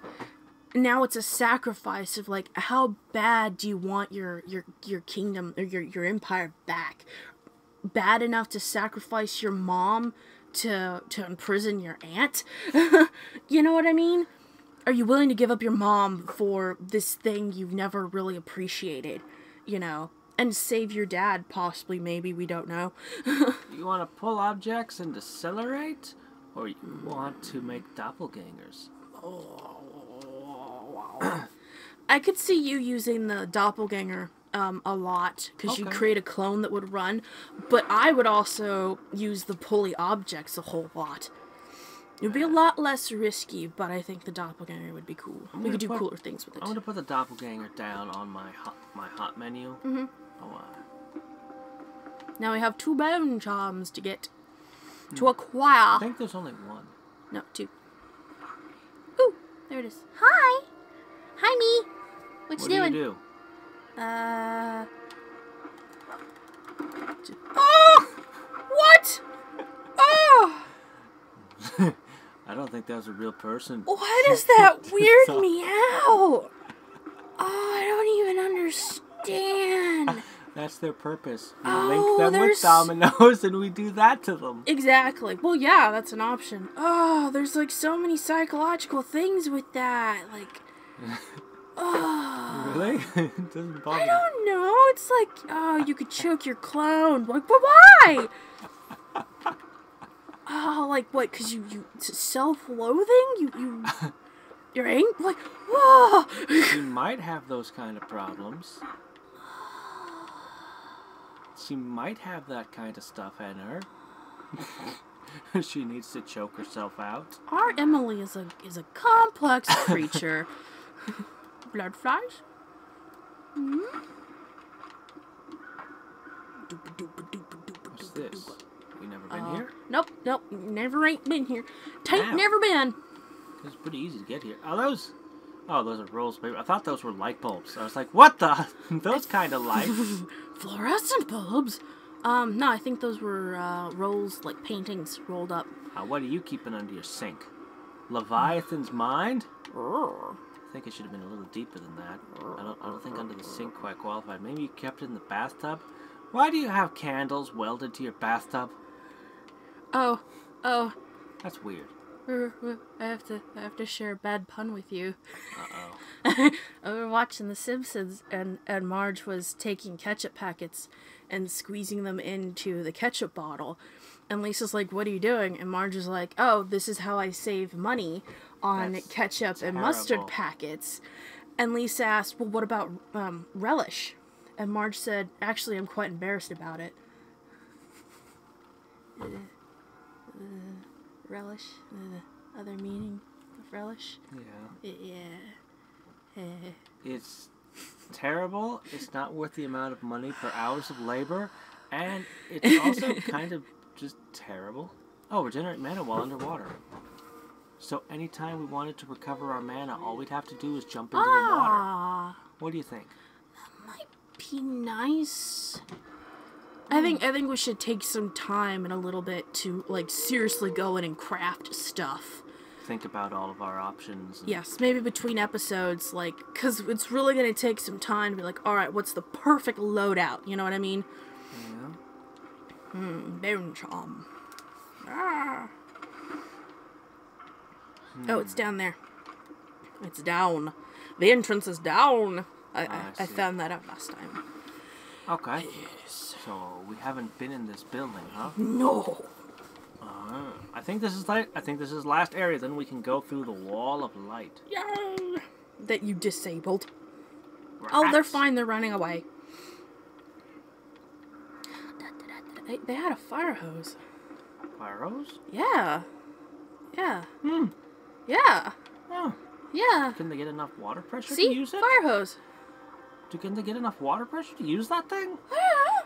Speaker 1: now it's a sacrifice of like how bad do you want your your your kingdom or your your empire back? Bad enough to sacrifice your mom to to imprison your aunt? You know what i mean are you willing to give up your mom for this thing you've never really appreciated you know? And save your dad possibly maybe we don't know.
Speaker 2: You want to pull objects and decelerate, or you want to make doppelgangers?
Speaker 1: I could see you using the doppelganger um, a lot because you create a clone that would run, but I would also use the pulley objects a whole lot. It would be a lot less risky, but I think the doppelganger would be cool. We could do
Speaker 2: put-
Speaker 1: cooler things with it.
Speaker 2: I'm gonna put the doppelganger down on my hot my hot menu. Mm-hmm. Oh, uh,
Speaker 1: Now we have two bone charms to get to acquire.
Speaker 2: I think there's only one.
Speaker 1: No, two. Ooh, there it is. Hi, hi me. What,
Speaker 2: What
Speaker 1: you
Speaker 2: do
Speaker 1: doing?
Speaker 2: you do?
Speaker 1: Uh. Oh! What? Oh!
Speaker 2: I don't think that was a real person.
Speaker 1: Why does that weird me out? Oh, I don't even understand.
Speaker 2: That's their purpose. We
Speaker 1: Oh,
Speaker 2: link them
Speaker 1: there's-
Speaker 2: with dominoes and we do that to them.
Speaker 1: Exactly. Well, yeah, that's an option. Oh, there's like so many psychological things with that. Like, oh.
Speaker 2: Really? it doesn't bother
Speaker 1: I don't know. It's like, oh, you could choke your clone. Like, but why? Oh, like what? Cause you you self-loathing? You you you're angry? Like, whoa.
Speaker 2: She might have those kind of problems. She might have that kind of stuff in her. she needs to choke herself out.
Speaker 1: Our Emily is a is a complex creature. Blood flies. Hmm?
Speaker 2: What's this? We never been
Speaker 1: Uh,
Speaker 2: here?
Speaker 1: Nope, nope, never ain't been here. Tain't
Speaker 2: Wow.
Speaker 1: never been.
Speaker 2: It's pretty easy to get here. Are those? Oh, those are rolls paper. I thought those were light bulbs. I was like, what the? those kind of lights.
Speaker 1: Fluorescent bulbs. Um, no, I think those were uh, rolls like paintings rolled up.
Speaker 2: Uh, what are you keeping under your sink? Leviathan's mind? I think it should have been a little deeper than that. I don't, I don't think under the sink quite qualified. Maybe you kept it in the bathtub? Why do you have candles welded to your bathtub?
Speaker 1: Oh, oh,
Speaker 2: That's weird.
Speaker 1: I have to, I have to share a bad pun with you.
Speaker 2: Uh-oh.
Speaker 1: we were watching The Simpsons, and and Marge was taking ketchup packets and squeezing them into the ketchup bottle. And Lisa's like, "What are you doing?" And Marge is like, "Oh, this is how I save money on
Speaker 2: That's
Speaker 1: ketchup and mustard packets." And Lisa asked, "Well, what about um, relish?" And Marge said, "Actually, I'm quite embarrassed about it." Uh, relish, the other meaning of relish.
Speaker 2: Yeah.
Speaker 1: Yeah.
Speaker 2: It's terrible. It's not worth the amount of money per hours of labor. And it's also kind of just terrible. Oh, regenerate mana while underwater. So anytime we wanted to recover our mana, all we'd have to do is jump into the water.
Speaker 1: Ah,
Speaker 2: What do you think?
Speaker 1: That might be nice. I think mm. I think we should take some time and a little bit to like seriously go in and craft stuff.
Speaker 2: Think about all of our options.
Speaker 1: Yes, maybe between episodes, like, because it's really gonna take some time to be like, all right, what's the perfect loadout? You know what I mean?
Speaker 2: Yeah.
Speaker 1: Hmm, bone charm. Ah. Oh, it's hmm. down there. It's down. The entrance is down. I, oh,
Speaker 2: I,
Speaker 1: I
Speaker 2: I
Speaker 1: found that out last time.
Speaker 2: Okay. Yes. So we haven't been in this building, huh?
Speaker 1: No.
Speaker 2: Uh, I think this is like I think this is last area. Then we can go through the wall of light.
Speaker 1: Yay! That you disabled. Oh, they're fine. They're running away. They, they had a fire hose.
Speaker 2: Fire hose?
Speaker 1: Yeah. Yeah.
Speaker 2: Hmm.
Speaker 1: Yeah.
Speaker 2: Oh.
Speaker 1: Yeah.
Speaker 2: Can they get enough water pressure
Speaker 1: See?
Speaker 2: to use it?
Speaker 1: Fire hose.
Speaker 2: Do- Can they get enough water pressure to use that thing?
Speaker 1: Yeah.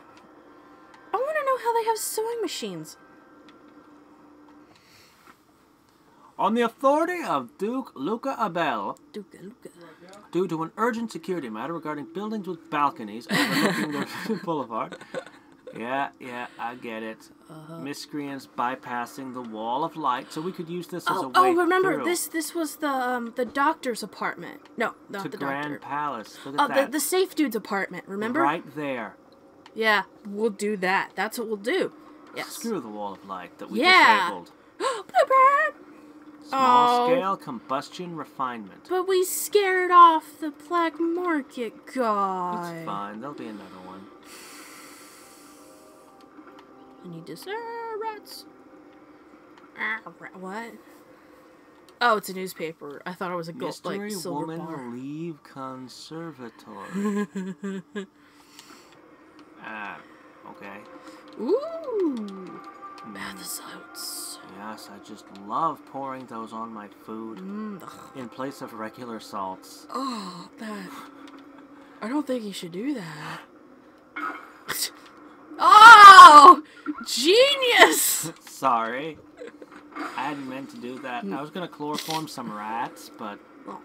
Speaker 1: I want to know how they have sewing machines.
Speaker 2: On the authority of Duke Luca Abele,
Speaker 1: Duka, Luka.
Speaker 2: due to an urgent security matter regarding buildings with balconies overlooking the boulevard. Yeah, yeah, I get it.
Speaker 1: Uh-huh.
Speaker 2: Miscreants bypassing the wall of light, so we could use this as a
Speaker 1: Oh,
Speaker 2: way
Speaker 1: oh, remember
Speaker 2: through
Speaker 1: this? This was the um the doctor's apartment. No, not
Speaker 2: to
Speaker 1: the
Speaker 2: Grand
Speaker 1: doctor.
Speaker 2: Palace. Look at
Speaker 1: Oh, the the safe dude's apartment. Remember?
Speaker 2: Right there.
Speaker 1: Yeah, we'll do that. That's what we'll do. Yes.
Speaker 2: Screw the wall of light that we
Speaker 1: Yeah.
Speaker 2: disabled.
Speaker 1: Bluebird!
Speaker 2: Small
Speaker 1: Oh.
Speaker 2: scale combustion refinement.
Speaker 1: But we scared off the black market guy.
Speaker 2: It's fine. There'll be another one.
Speaker 1: I need to serve rats. Ah, ra- what? Oh, it's a newspaper. I thought it was a gold,
Speaker 2: Mystery
Speaker 1: like silver
Speaker 2: woman
Speaker 1: bar.
Speaker 2: leave conservatory. ah, okay.
Speaker 1: Ooh, bath salts.
Speaker 2: Yes, I just love pouring those on my food
Speaker 1: Mm,
Speaker 2: in place of regular salts.
Speaker 1: Oh, that. I don't think you should do that. oh, genius!
Speaker 2: Sorry. I hadn't meant to do that. I was gonna chloroform some rats, but
Speaker 1: Oh,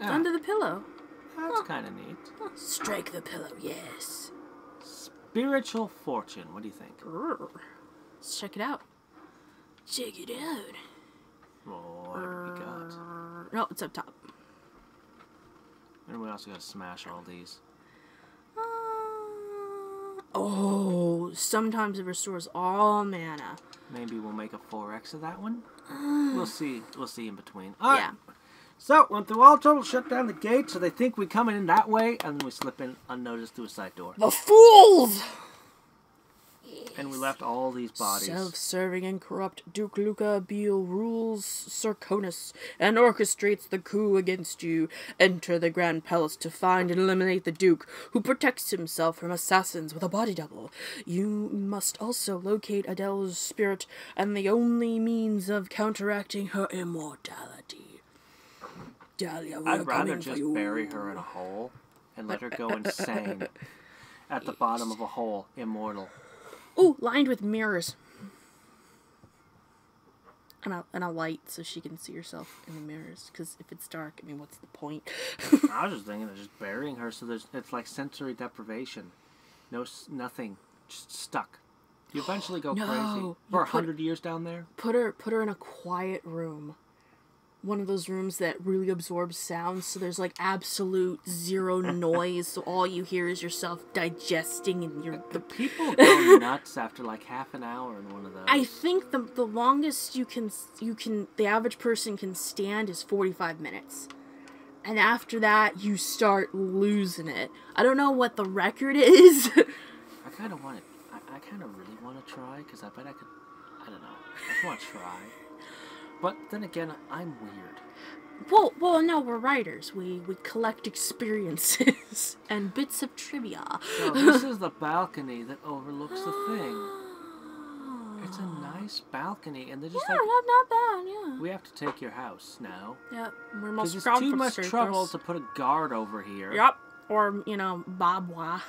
Speaker 1: under the pillow.
Speaker 2: that's kind of neat.
Speaker 1: Strike the pillow, yes.
Speaker 2: Spiritual fortune. What do you think?
Speaker 1: Let's check it out. Check it out.
Speaker 2: Oh, what have we got?
Speaker 1: No, it's up top.
Speaker 2: And we also gotta smash all these.
Speaker 1: Oh, sometimes it restores all mana.
Speaker 2: Maybe we'll make a 4x of that one. Ah. We'll see. We'll see in between. All right.
Speaker 1: Yeah.
Speaker 2: So, went through all trouble, shut down the gate, so they think we come in that way, and then we slip in unnoticed through a side door.
Speaker 1: The fools!
Speaker 2: And we left all these bodies.
Speaker 1: Self-serving and corrupt Duke Luca Abele rules Serkonos and orchestrates the coup against you. Enter the Grand Palace to find and eliminate the Duke, who protects himself from assassins with a body double. You must also locate Delilah's spirit and the only means of counteracting her immortality. Dahlia,
Speaker 2: I'd rather just bury her in a hole and let her go insane at the bottom of a hole, immortal.
Speaker 1: Ooh, lined with mirrors. And a, and a light so she can see herself in the mirrors. Because if it's dark, I mean, what's the point?
Speaker 2: I was just thinking of just burying her so there's it's like sensory deprivation. No, nothing, just stuck. You eventually go
Speaker 1: No,
Speaker 2: crazy for a hundred years down there.
Speaker 1: put her put her in a quiet room. One of those rooms that really absorbs sound, so there's like absolute zero noise, so all you hear is yourself digesting and your uh, the
Speaker 2: People go nuts after like half an hour in one of those.
Speaker 1: I think the the longest you can you can the average person can stand is 45 minutes. And after that you start losing it. I don't know what the record is.
Speaker 2: I kind of want to. I, I kind of really want to try because I bet I could. I don't know. I just want to try. But then again, I'm weird.
Speaker 1: well, well no, we're writers. We we collect experiences and bits of trivia.
Speaker 2: So this is the balcony that overlooks the thing. It's a nice balcony, and they're just
Speaker 1: Yeah,
Speaker 2: like,
Speaker 1: not, not bad, yeah.
Speaker 2: we have to take your house now.
Speaker 1: Yep, we're most
Speaker 2: it's too much trouble to put a guard over here.
Speaker 1: Yep, or you know, Babwa.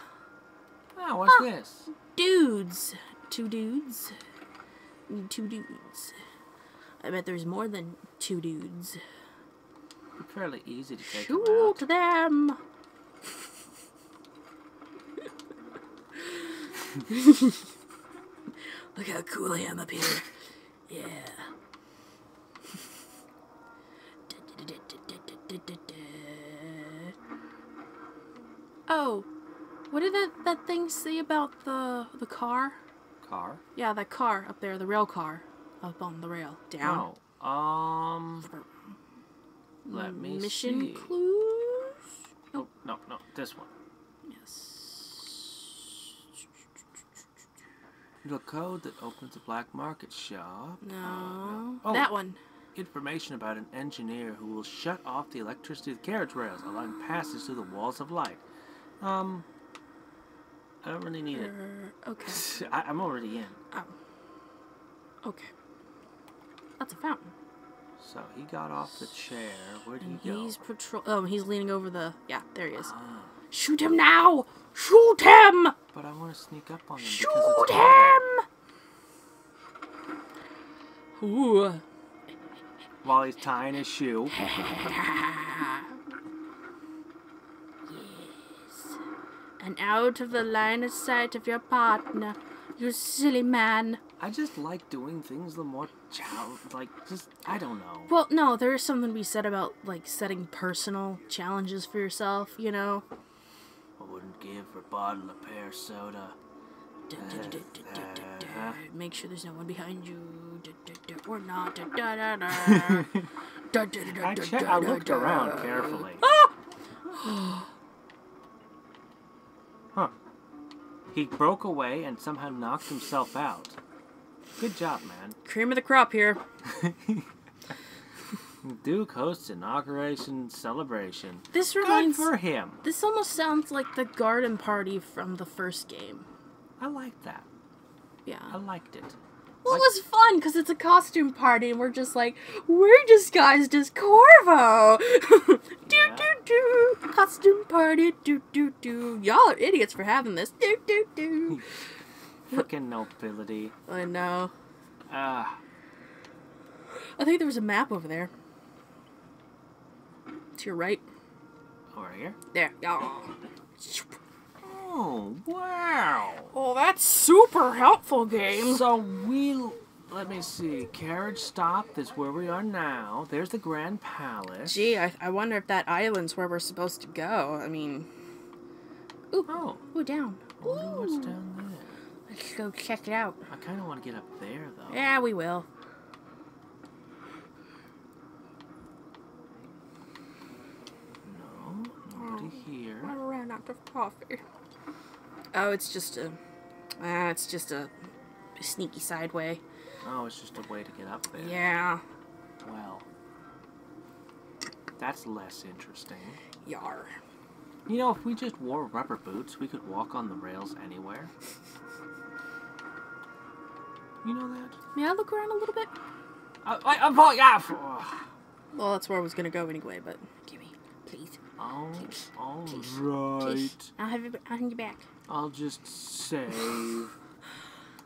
Speaker 2: Oh, what's ah, this?
Speaker 1: Dudes, two dudes, two dudes. I bet there's more than two dudes.
Speaker 2: Fairly easy to take them
Speaker 1: Shoot
Speaker 2: out.
Speaker 1: them. Look how cool I am up here. Yeah. Oh, what did that, that thing say about the the car?
Speaker 2: Car?
Speaker 1: Yeah, that car up there, the rail car, up on the rail. Down.
Speaker 2: Oh. Um. Let me
Speaker 1: Mission
Speaker 2: see.
Speaker 1: clues.
Speaker 2: Oh, no, no, this one.
Speaker 1: Yes.
Speaker 2: The code that opens a black market shop.
Speaker 1: No.
Speaker 2: Oh.
Speaker 1: That one.
Speaker 2: Information about an engineer who will shut off the electricity of the carriage rails, allowing passage through the walls of light. Um. I don't really need it.
Speaker 1: Er, okay.
Speaker 2: I, I'm already in.
Speaker 1: Oh. Okay. That's a fountain.
Speaker 2: So he got off the chair. Where'd
Speaker 1: And
Speaker 2: he go?
Speaker 1: he's patrol. Oh, he's leaning over the. Yeah, there he is.
Speaker 2: Ah,
Speaker 1: Shoot him now! Shoot him!
Speaker 2: but I want to sneak up on him because
Speaker 1: Shoot him! Ooh.
Speaker 2: While he's tying his shoe. Yes.
Speaker 1: And out of the line of sight of your partner, you silly man.
Speaker 2: I just like doing things the more challenge. Like, just, I don't know.
Speaker 1: Well, no, there is something to be said about like setting personal challenges for yourself. You know.
Speaker 2: I wouldn't give for a bottle of pear soda.
Speaker 1: Make sure there's no one behind you. Or not. I
Speaker 2: I, I looked around carefully. Ah! huh. He broke away and somehow knocked himself out. Good job, man.
Speaker 1: Cream of the crop here.
Speaker 2: Duke hosts inauguration celebration.
Speaker 1: This
Speaker 2: Good
Speaker 1: reminds.
Speaker 2: for him.
Speaker 1: This almost sounds like the garden party from the first game.
Speaker 2: I like that.
Speaker 1: Yeah.
Speaker 2: I liked it.
Speaker 1: Well, it was fun because it's a costume party, and we're just like, we're disguised as Corvo. do
Speaker 2: Yeah.
Speaker 1: do do. Costume party. Do do do. Y'all are idiots for having this. Do do do.
Speaker 2: Freaking nobility.
Speaker 1: I know.
Speaker 2: Ah,
Speaker 1: I think there was a map over there. To your right.
Speaker 2: over here.
Speaker 1: There. Oh.
Speaker 2: Oh, wow.
Speaker 1: Oh, that's super helpful, game.
Speaker 2: So we'll let me see. Carriage stop. That's where we are now. There's the Grand Palace.
Speaker 1: Gee, I, I wonder if that island's where we're supposed to go. I mean, ooh,
Speaker 2: Oh,
Speaker 1: ooh, down.
Speaker 2: Wonder what's
Speaker 1: Ooh.
Speaker 2: down there.
Speaker 1: Let's go check it out.
Speaker 2: I kind of want to get up there though.
Speaker 1: Yeah, we will.
Speaker 2: No, nobody here.
Speaker 1: I ran out of coffee. Oh, it's just a, uh, it's just a sneaky side way.
Speaker 2: Oh, it's just a way to get up there.
Speaker 1: Yeah,
Speaker 2: Well, that's less interesting.
Speaker 1: yar.
Speaker 2: You know, if we just wore rubber boots, we could walk on the rails anywhere. You know that?
Speaker 1: May I look around a little bit?
Speaker 2: I, I, I'm falling off. Oh,
Speaker 1: Well, that's where I was gonna go anyway, but give me, please,
Speaker 2: all
Speaker 1: Please,
Speaker 2: right.
Speaker 1: please. I'll have it. I'll hand you back.
Speaker 2: I'll just save.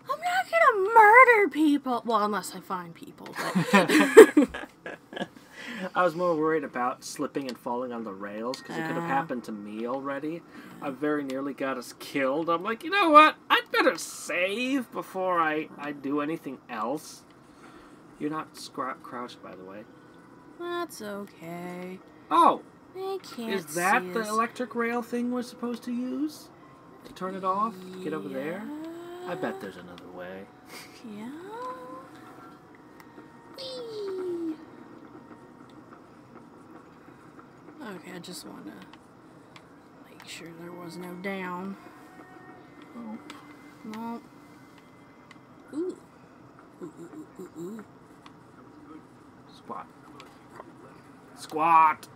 Speaker 1: I'm not gonna murder people. Well, unless I find people. But
Speaker 2: I was more worried about slipping and falling on the rails because it could have happened to me already. I very nearly got us killed. I'm like, you know what? I'd better save before I, I do anything else. You're not crouched, by the way.
Speaker 1: that's okay.
Speaker 2: Oh,
Speaker 1: They can't
Speaker 2: is that the
Speaker 1: us.
Speaker 2: electric rail thing we're supposed to use? To turn it off? Get over there? I bet there's another way.
Speaker 1: Yeah. Whee! Okay, I just want to make sure there was no down.
Speaker 2: Oh,
Speaker 1: No. Ooh. Ooh, ooh, ooh, ooh, ooh.
Speaker 2: squat. Squat!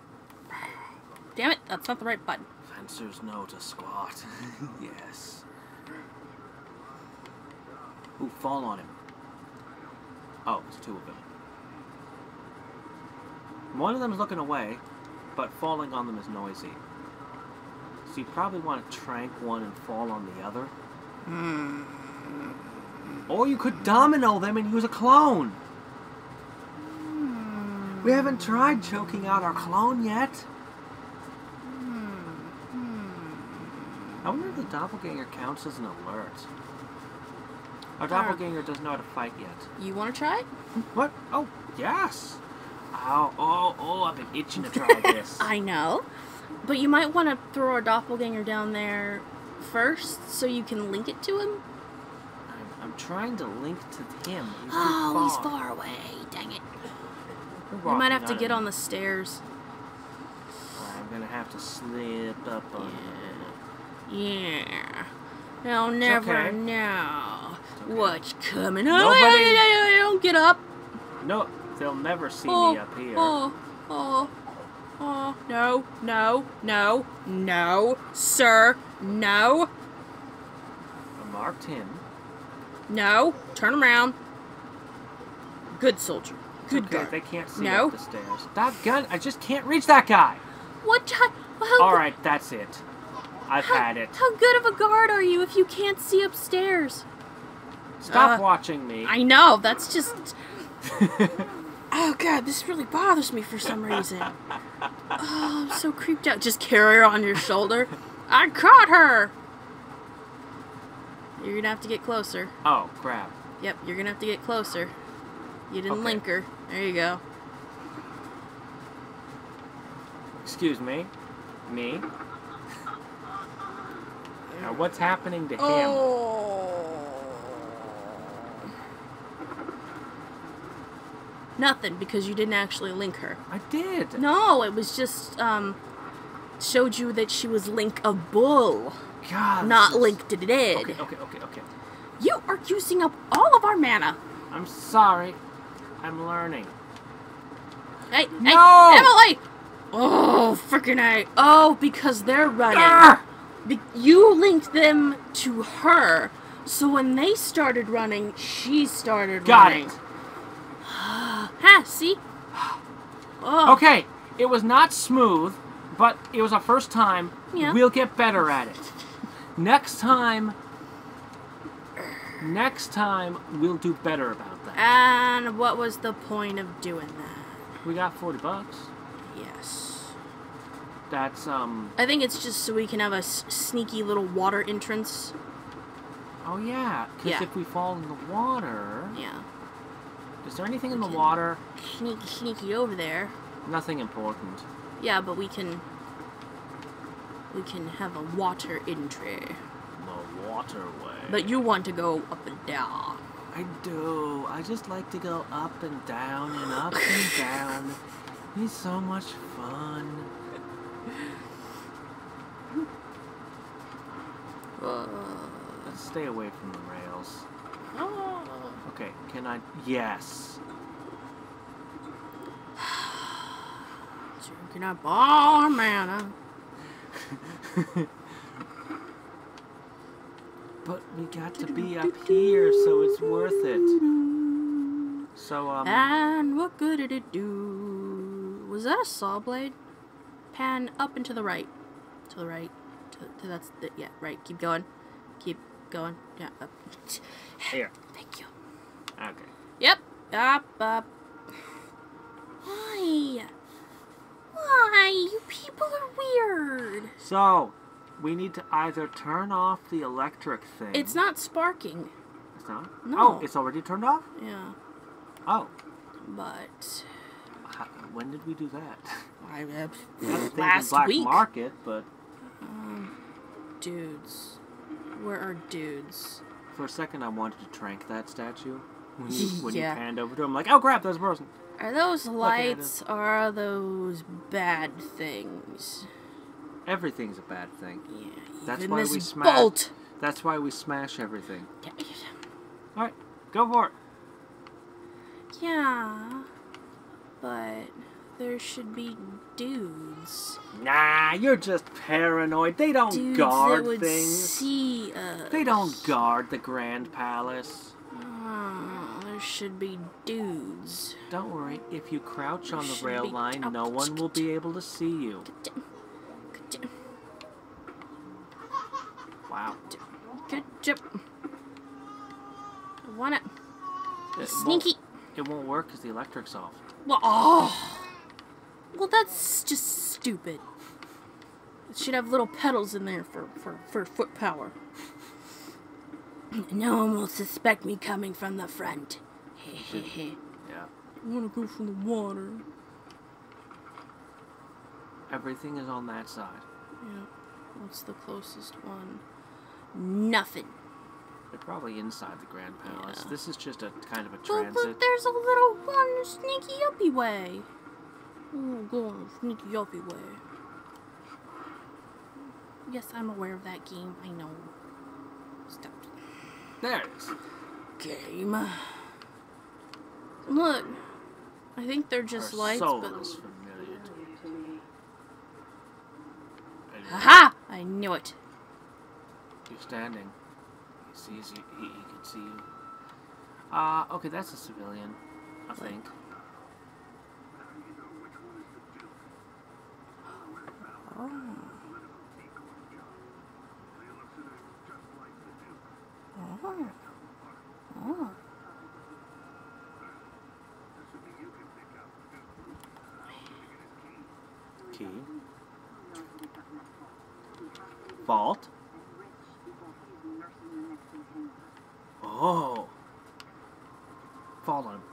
Speaker 1: Damn it, that's not the right button.
Speaker 2: Fencers know to squat. yes. Ooh, fall on him. Oh, it's two of them. One of them is looking away, but falling on them is noisy. So you probably want to trank one and fall on the other. Hmm. Or you could domino them and use a clone. We haven't tried choking out our clone yet. Hmm. I wonder if the doppelganger counts as an alert. Our doppelganger doesn't know how to fight yet.
Speaker 1: You want to try? It?
Speaker 2: What? Oh, yes. Oh, oh, oh, I've been itching to try this.
Speaker 1: I know. But you might want to throw our doppelganger down there first so you can link it to him.
Speaker 2: I'm, I'm trying to link to him. He's
Speaker 1: Oh, he's far away. Dang it. You might have to get on the stairs.
Speaker 2: I'm gonna have to slip up on
Speaker 1: Yeah. They'll never
Speaker 2: okay.
Speaker 1: know
Speaker 2: okay.
Speaker 1: what's coming. Oh,
Speaker 2: Nobody-
Speaker 1: hey, hey, don't get up.
Speaker 2: No, they'll never see
Speaker 1: oh,
Speaker 2: me up here.
Speaker 1: Oh, oh, oh, no, no, no, no, sir, no,
Speaker 2: I marked him.
Speaker 1: no, turn around. Good soldier. Good
Speaker 2: okay,
Speaker 1: guard.
Speaker 2: they can't see
Speaker 1: No.
Speaker 2: up the stairs. That gun, I just can't reach that guy.
Speaker 1: What time? How,
Speaker 2: All right, that's it. I've
Speaker 1: how,
Speaker 2: had it.
Speaker 1: How good of a guard are you if you can't see upstairs?
Speaker 2: Stop
Speaker 1: uh,
Speaker 2: watching me.
Speaker 1: I know, that's just. Oh god, this really bothers me for some reason. Oh, I'm so creeped out. Just carry her on your shoulder. I caught her! You're gonna have to get closer.
Speaker 2: oh crap!
Speaker 1: Yep, you're gonna have to get closer. You didn't
Speaker 2: Okay.
Speaker 1: link her. There you go.
Speaker 2: Excuse me. Me. Now, what's happening to him?
Speaker 1: Oh. Nothing, because you didn't actually link her.
Speaker 2: I did.
Speaker 1: No, it was just, um, showed you that she was link a bull,
Speaker 2: God.
Speaker 1: not
Speaker 2: is-
Speaker 1: link to dead.
Speaker 2: Okay, okay, okay, okay.
Speaker 1: You are using up all of our mana.
Speaker 2: I'm sorry. I'm learning.
Speaker 1: Hey,
Speaker 2: No!
Speaker 1: hey, Emily! Oh, freaking A. Oh, because they're running.
Speaker 2: Ah!
Speaker 1: Be- you linked them to her, so when they started running, she started
Speaker 2: Got
Speaker 1: running.
Speaker 2: it.
Speaker 1: Ha, see? Oh,
Speaker 2: Okay, it was not smooth, but it was our first time.
Speaker 1: Yeah.
Speaker 2: We'll get better at it. Next time. Next time, we'll do better about that.
Speaker 1: And what was the point of doing that?
Speaker 2: We got 40 bucks.
Speaker 1: Yes.
Speaker 2: That's, um.
Speaker 1: I think it's just so we can have a sneaky little water entrance.
Speaker 2: Oh, yeah. Because
Speaker 1: Yeah.
Speaker 2: if we fall in the water.
Speaker 1: Yeah.
Speaker 2: Is there anything in the water?
Speaker 1: Sneaky, sneaky over there.
Speaker 2: Nothing important.
Speaker 1: Yeah, but we can. We can have a water entry.
Speaker 2: The waterway.
Speaker 1: But you want to go up and down.
Speaker 2: I do. I just like to go up and down and up and down. It's so much fun.
Speaker 1: Uh,
Speaker 2: Let's stay away from the rails.
Speaker 1: oh.
Speaker 2: Okay, can I? Yes.
Speaker 1: Drinking up all our mana.
Speaker 2: But we got to be up here, so it's worth it. So, um,
Speaker 1: And what good did it do? Was that a saw blade? Pan up and to the right. To the right. To, to that's the, yeah, right. Keep going. Keep going. Yeah, up.
Speaker 2: here.
Speaker 1: Thank you.
Speaker 2: Okay.
Speaker 1: Yep. Up, up. Why? Why? You people are weird.
Speaker 2: So, we need to either turn off the electric thing.
Speaker 1: It's not sparking.
Speaker 2: It's not?
Speaker 1: No.
Speaker 2: Oh, it's already turned off?
Speaker 1: Yeah.
Speaker 2: Oh.
Speaker 1: But
Speaker 2: How, when did we do that?
Speaker 1: I uh,
Speaker 2: Not thinking
Speaker 1: last
Speaker 2: black
Speaker 1: week.
Speaker 2: market, but
Speaker 1: Dudes. Where are dudes?
Speaker 2: for a second I wanted to trank that statue. When you, when
Speaker 1: Yeah.
Speaker 2: you panned over to him, like, oh crap, there's a person.
Speaker 1: Are those lights or are those bad things?
Speaker 2: Everything's a bad thing.
Speaker 1: Yeah,
Speaker 2: That's why we smash.
Speaker 1: bolt.
Speaker 2: That's why we smash everything.
Speaker 1: Yeah,
Speaker 2: All right, go for it.
Speaker 1: Yeah, but there should be dudes.
Speaker 2: Nah, you're just paranoid. They don't
Speaker 1: Dudes
Speaker 2: guard
Speaker 1: that would
Speaker 2: things.
Speaker 1: see us.
Speaker 2: They don't guard the Grand Palace.
Speaker 1: Oh, there should be dudes.
Speaker 2: Don't worry, if you crouch on the rail line, no one will be able to see you. Wow.
Speaker 1: Good job. Wanna It Sneaky.
Speaker 2: Won't, it won't work because the electric's off.
Speaker 1: Well, oh. Well, that's just stupid. It should have little pedals in there for, for, for foot power. No one will suspect me coming from the front. I
Speaker 2: Yeah.
Speaker 1: wanna go from the water.
Speaker 2: Everything is on that side.
Speaker 1: Yeah. What's the closest one? Nothing.
Speaker 2: They're probably inside the Grand Palace.
Speaker 1: Yeah.
Speaker 2: This is just a kind of a
Speaker 1: But
Speaker 2: transit.
Speaker 1: look, there's a little one sneaky uppy way. Oh, go on, sneaky uppy way. Yes, I'm aware of that game. I know. Stop.
Speaker 2: There it is.
Speaker 1: Game. Look. I think they're just lights,
Speaker 2: soul
Speaker 1: but.
Speaker 2: is familiar to me.
Speaker 1: Haha! I knew it.
Speaker 2: You're standing. He sees you. He, he can see you. Uh, okay, that's a civilian, I think.
Speaker 1: Oh. Oh. Oh.
Speaker 2: Key. Vault. Oh. Fall on.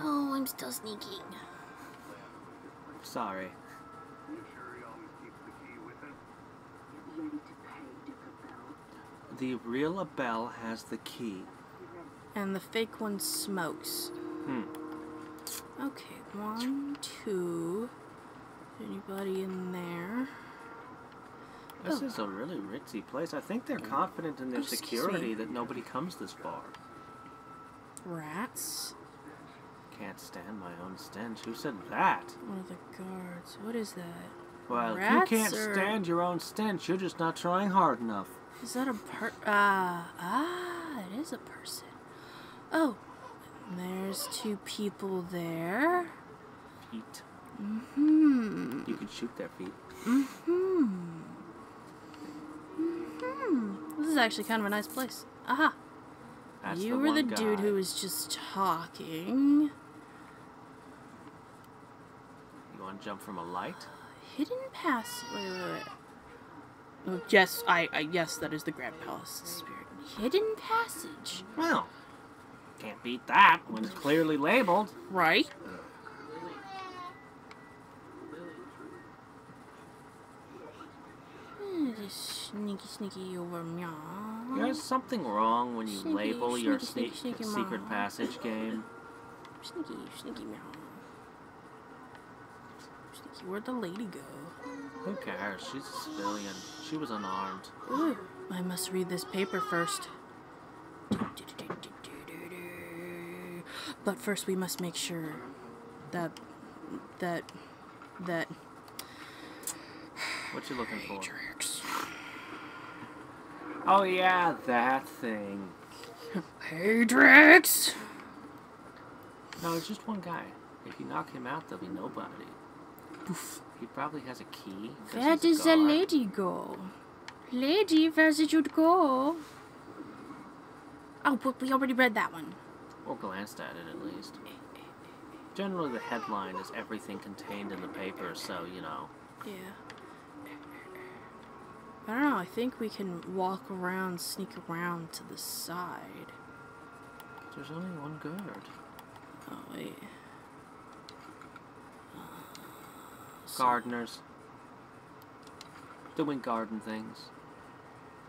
Speaker 1: Oh, I'm still sneaking.
Speaker 2: Sorry.
Speaker 4: You sure he always keeps the key with him?
Speaker 5: Ready to pay, Duke
Speaker 2: The real Abele has the key.
Speaker 1: And the fake one smokes.
Speaker 2: Hmm.
Speaker 1: Okay, one, two. Anybody in there?
Speaker 2: This
Speaker 1: Oh.
Speaker 2: is a really ritzy place. I think they're confident in their
Speaker 1: Oh,
Speaker 2: security that nobody comes this far.
Speaker 1: Rats?
Speaker 2: Can't stand my own stench. Who said that?
Speaker 1: One of the guards. What is that?
Speaker 2: Well,
Speaker 1: Rats
Speaker 2: you can't
Speaker 1: or-
Speaker 2: stand your own stench. You're just not trying hard enough.
Speaker 1: Is that a per? Ah, ah, it is a person. Oh, there's two people there.
Speaker 2: Feet.
Speaker 1: Hmm.
Speaker 2: You can shoot their feet.
Speaker 1: Hmm. Hmm. This is actually kind of a nice place. Aha.
Speaker 2: That's
Speaker 1: you
Speaker 2: the
Speaker 1: were the
Speaker 2: one
Speaker 1: dude who was just talking.
Speaker 2: You want to jump from a light?
Speaker 1: Hidden pass. Wait, wait, wait. Oh, yes, I, I, yes, that is the Grand Palace Spirit. Hidden passage.
Speaker 2: Well, can't beat that when it's clearly labeled.
Speaker 1: Right? Just Sneaky, sneaky over meow.
Speaker 2: There's something wrong when you
Speaker 1: Sneaky,
Speaker 2: label your
Speaker 1: sneaky,
Speaker 2: sneak,
Speaker 1: sneaky, sneaky
Speaker 2: secret
Speaker 1: mom.
Speaker 2: passage game.
Speaker 1: Sneaky, sneaky meow. Sneaky, where'd the lady go?
Speaker 2: Who cares? She's a civilian. She was unarmed.
Speaker 1: Ooh, I must read this paper first. But first, we must make sure that that that
Speaker 2: What you looking for?
Speaker 1: Matrix.
Speaker 2: Oh yeah, that thing.
Speaker 1: Matrix.
Speaker 2: No, it's just one guy. If you knock him out, there'll be nobody. He probably has a key.
Speaker 1: Where does the lady go? Lady, where did you go? Oh, but we already read that one.
Speaker 2: Or glanced at it at least. Generally, the headline is everything contained in the paper, so you know.
Speaker 1: Yeah. I don't know. I think we can walk around, sneak around to the side.
Speaker 2: There's only one guard.
Speaker 1: Oh wait.
Speaker 2: Uh, Gardeners. Doing garden things.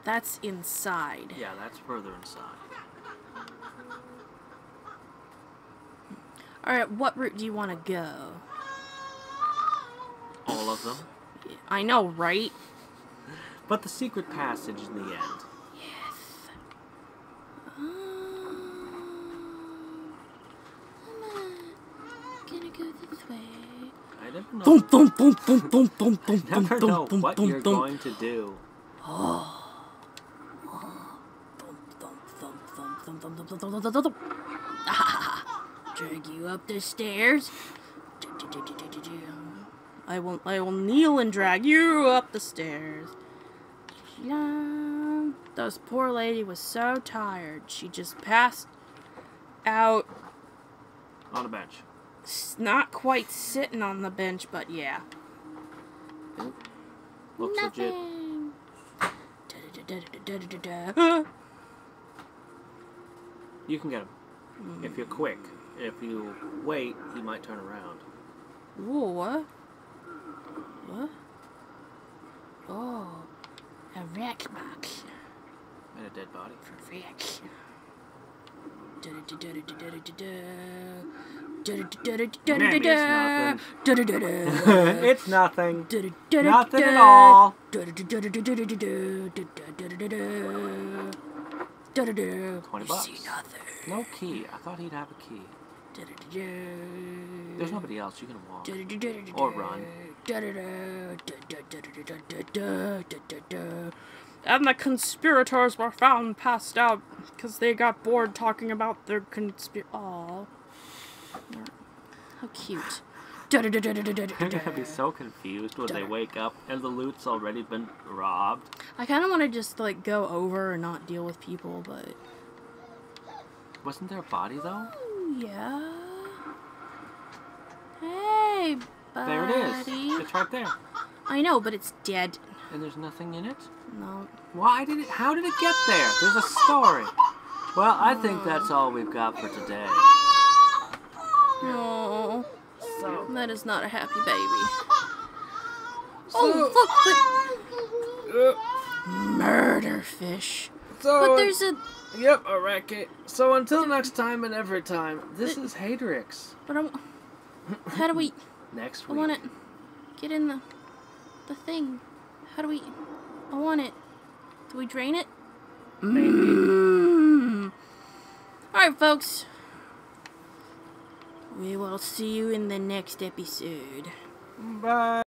Speaker 1: That's inside.
Speaker 2: Yeah, that's further inside.
Speaker 1: All right. What route do you want to go?
Speaker 2: All of them.
Speaker 1: I know, right?
Speaker 2: But the secret passage in the end.
Speaker 1: Yes. Um, I'm gonna go this way.
Speaker 2: I never know.
Speaker 1: Thump, thump, thump, thump,
Speaker 2: never
Speaker 1: thump,
Speaker 2: know
Speaker 1: thump,
Speaker 2: what
Speaker 1: thump,
Speaker 2: you're
Speaker 1: thump.
Speaker 2: going to do.
Speaker 1: Ah, Drag you up the stairs. I will, I will kneel and drag you up the stairs. Yeah. This poor lady was so tired. She just passed out,
Speaker 2: On a bench.
Speaker 1: s- not quite sitting on the bench, but yeah.
Speaker 2: Looks legit.
Speaker 1: Nothing. Da-da-da-da-da-da.
Speaker 2: You can get him. If you're quick. If you wait, he might turn around.
Speaker 1: Whoa, what? What? Oh, a wreck box.
Speaker 2: And a dead body.
Speaker 1: For wreck.
Speaker 2: It's nothing. Nothing at all.
Speaker 1: Da-da-da-da-da-da-da-da. Da-da-da.
Speaker 2: 20
Speaker 1: You
Speaker 2: bucks. No key. I thought he'd have a key. There's nobody else. You can walk. Or run.
Speaker 1: And the conspirators were found passed out because they got bored talking about their conspir. Aww. How cute.
Speaker 2: They're gonna be so confused when they wake up and the loot's already been robbed.
Speaker 1: I kind of want to just like go over and not deal with people, but
Speaker 2: Wasn't there a body though?
Speaker 1: Yeah. Hey, buddy.
Speaker 2: There it is. It's right there.
Speaker 1: I know, but it's dead.
Speaker 2: And there's nothing in it?
Speaker 1: No.
Speaker 2: Why did it how did it get there? There's a story. Well, I think that's all we've got for today.
Speaker 1: No.
Speaker 2: So
Speaker 1: That is not a happy baby. Oh, look, but uh, murder fish.
Speaker 2: So
Speaker 1: But there's a.
Speaker 2: Yep, a racket. So until next time and every time, this is Hadriex.
Speaker 1: But I'm. How do we?
Speaker 2: Next
Speaker 1: I want it. Get in the, the thing. How do we? I want it. Do we drain it?
Speaker 2: Maybe.
Speaker 1: Mm. All right, folks. We will see you in the next episode.
Speaker 2: Bye.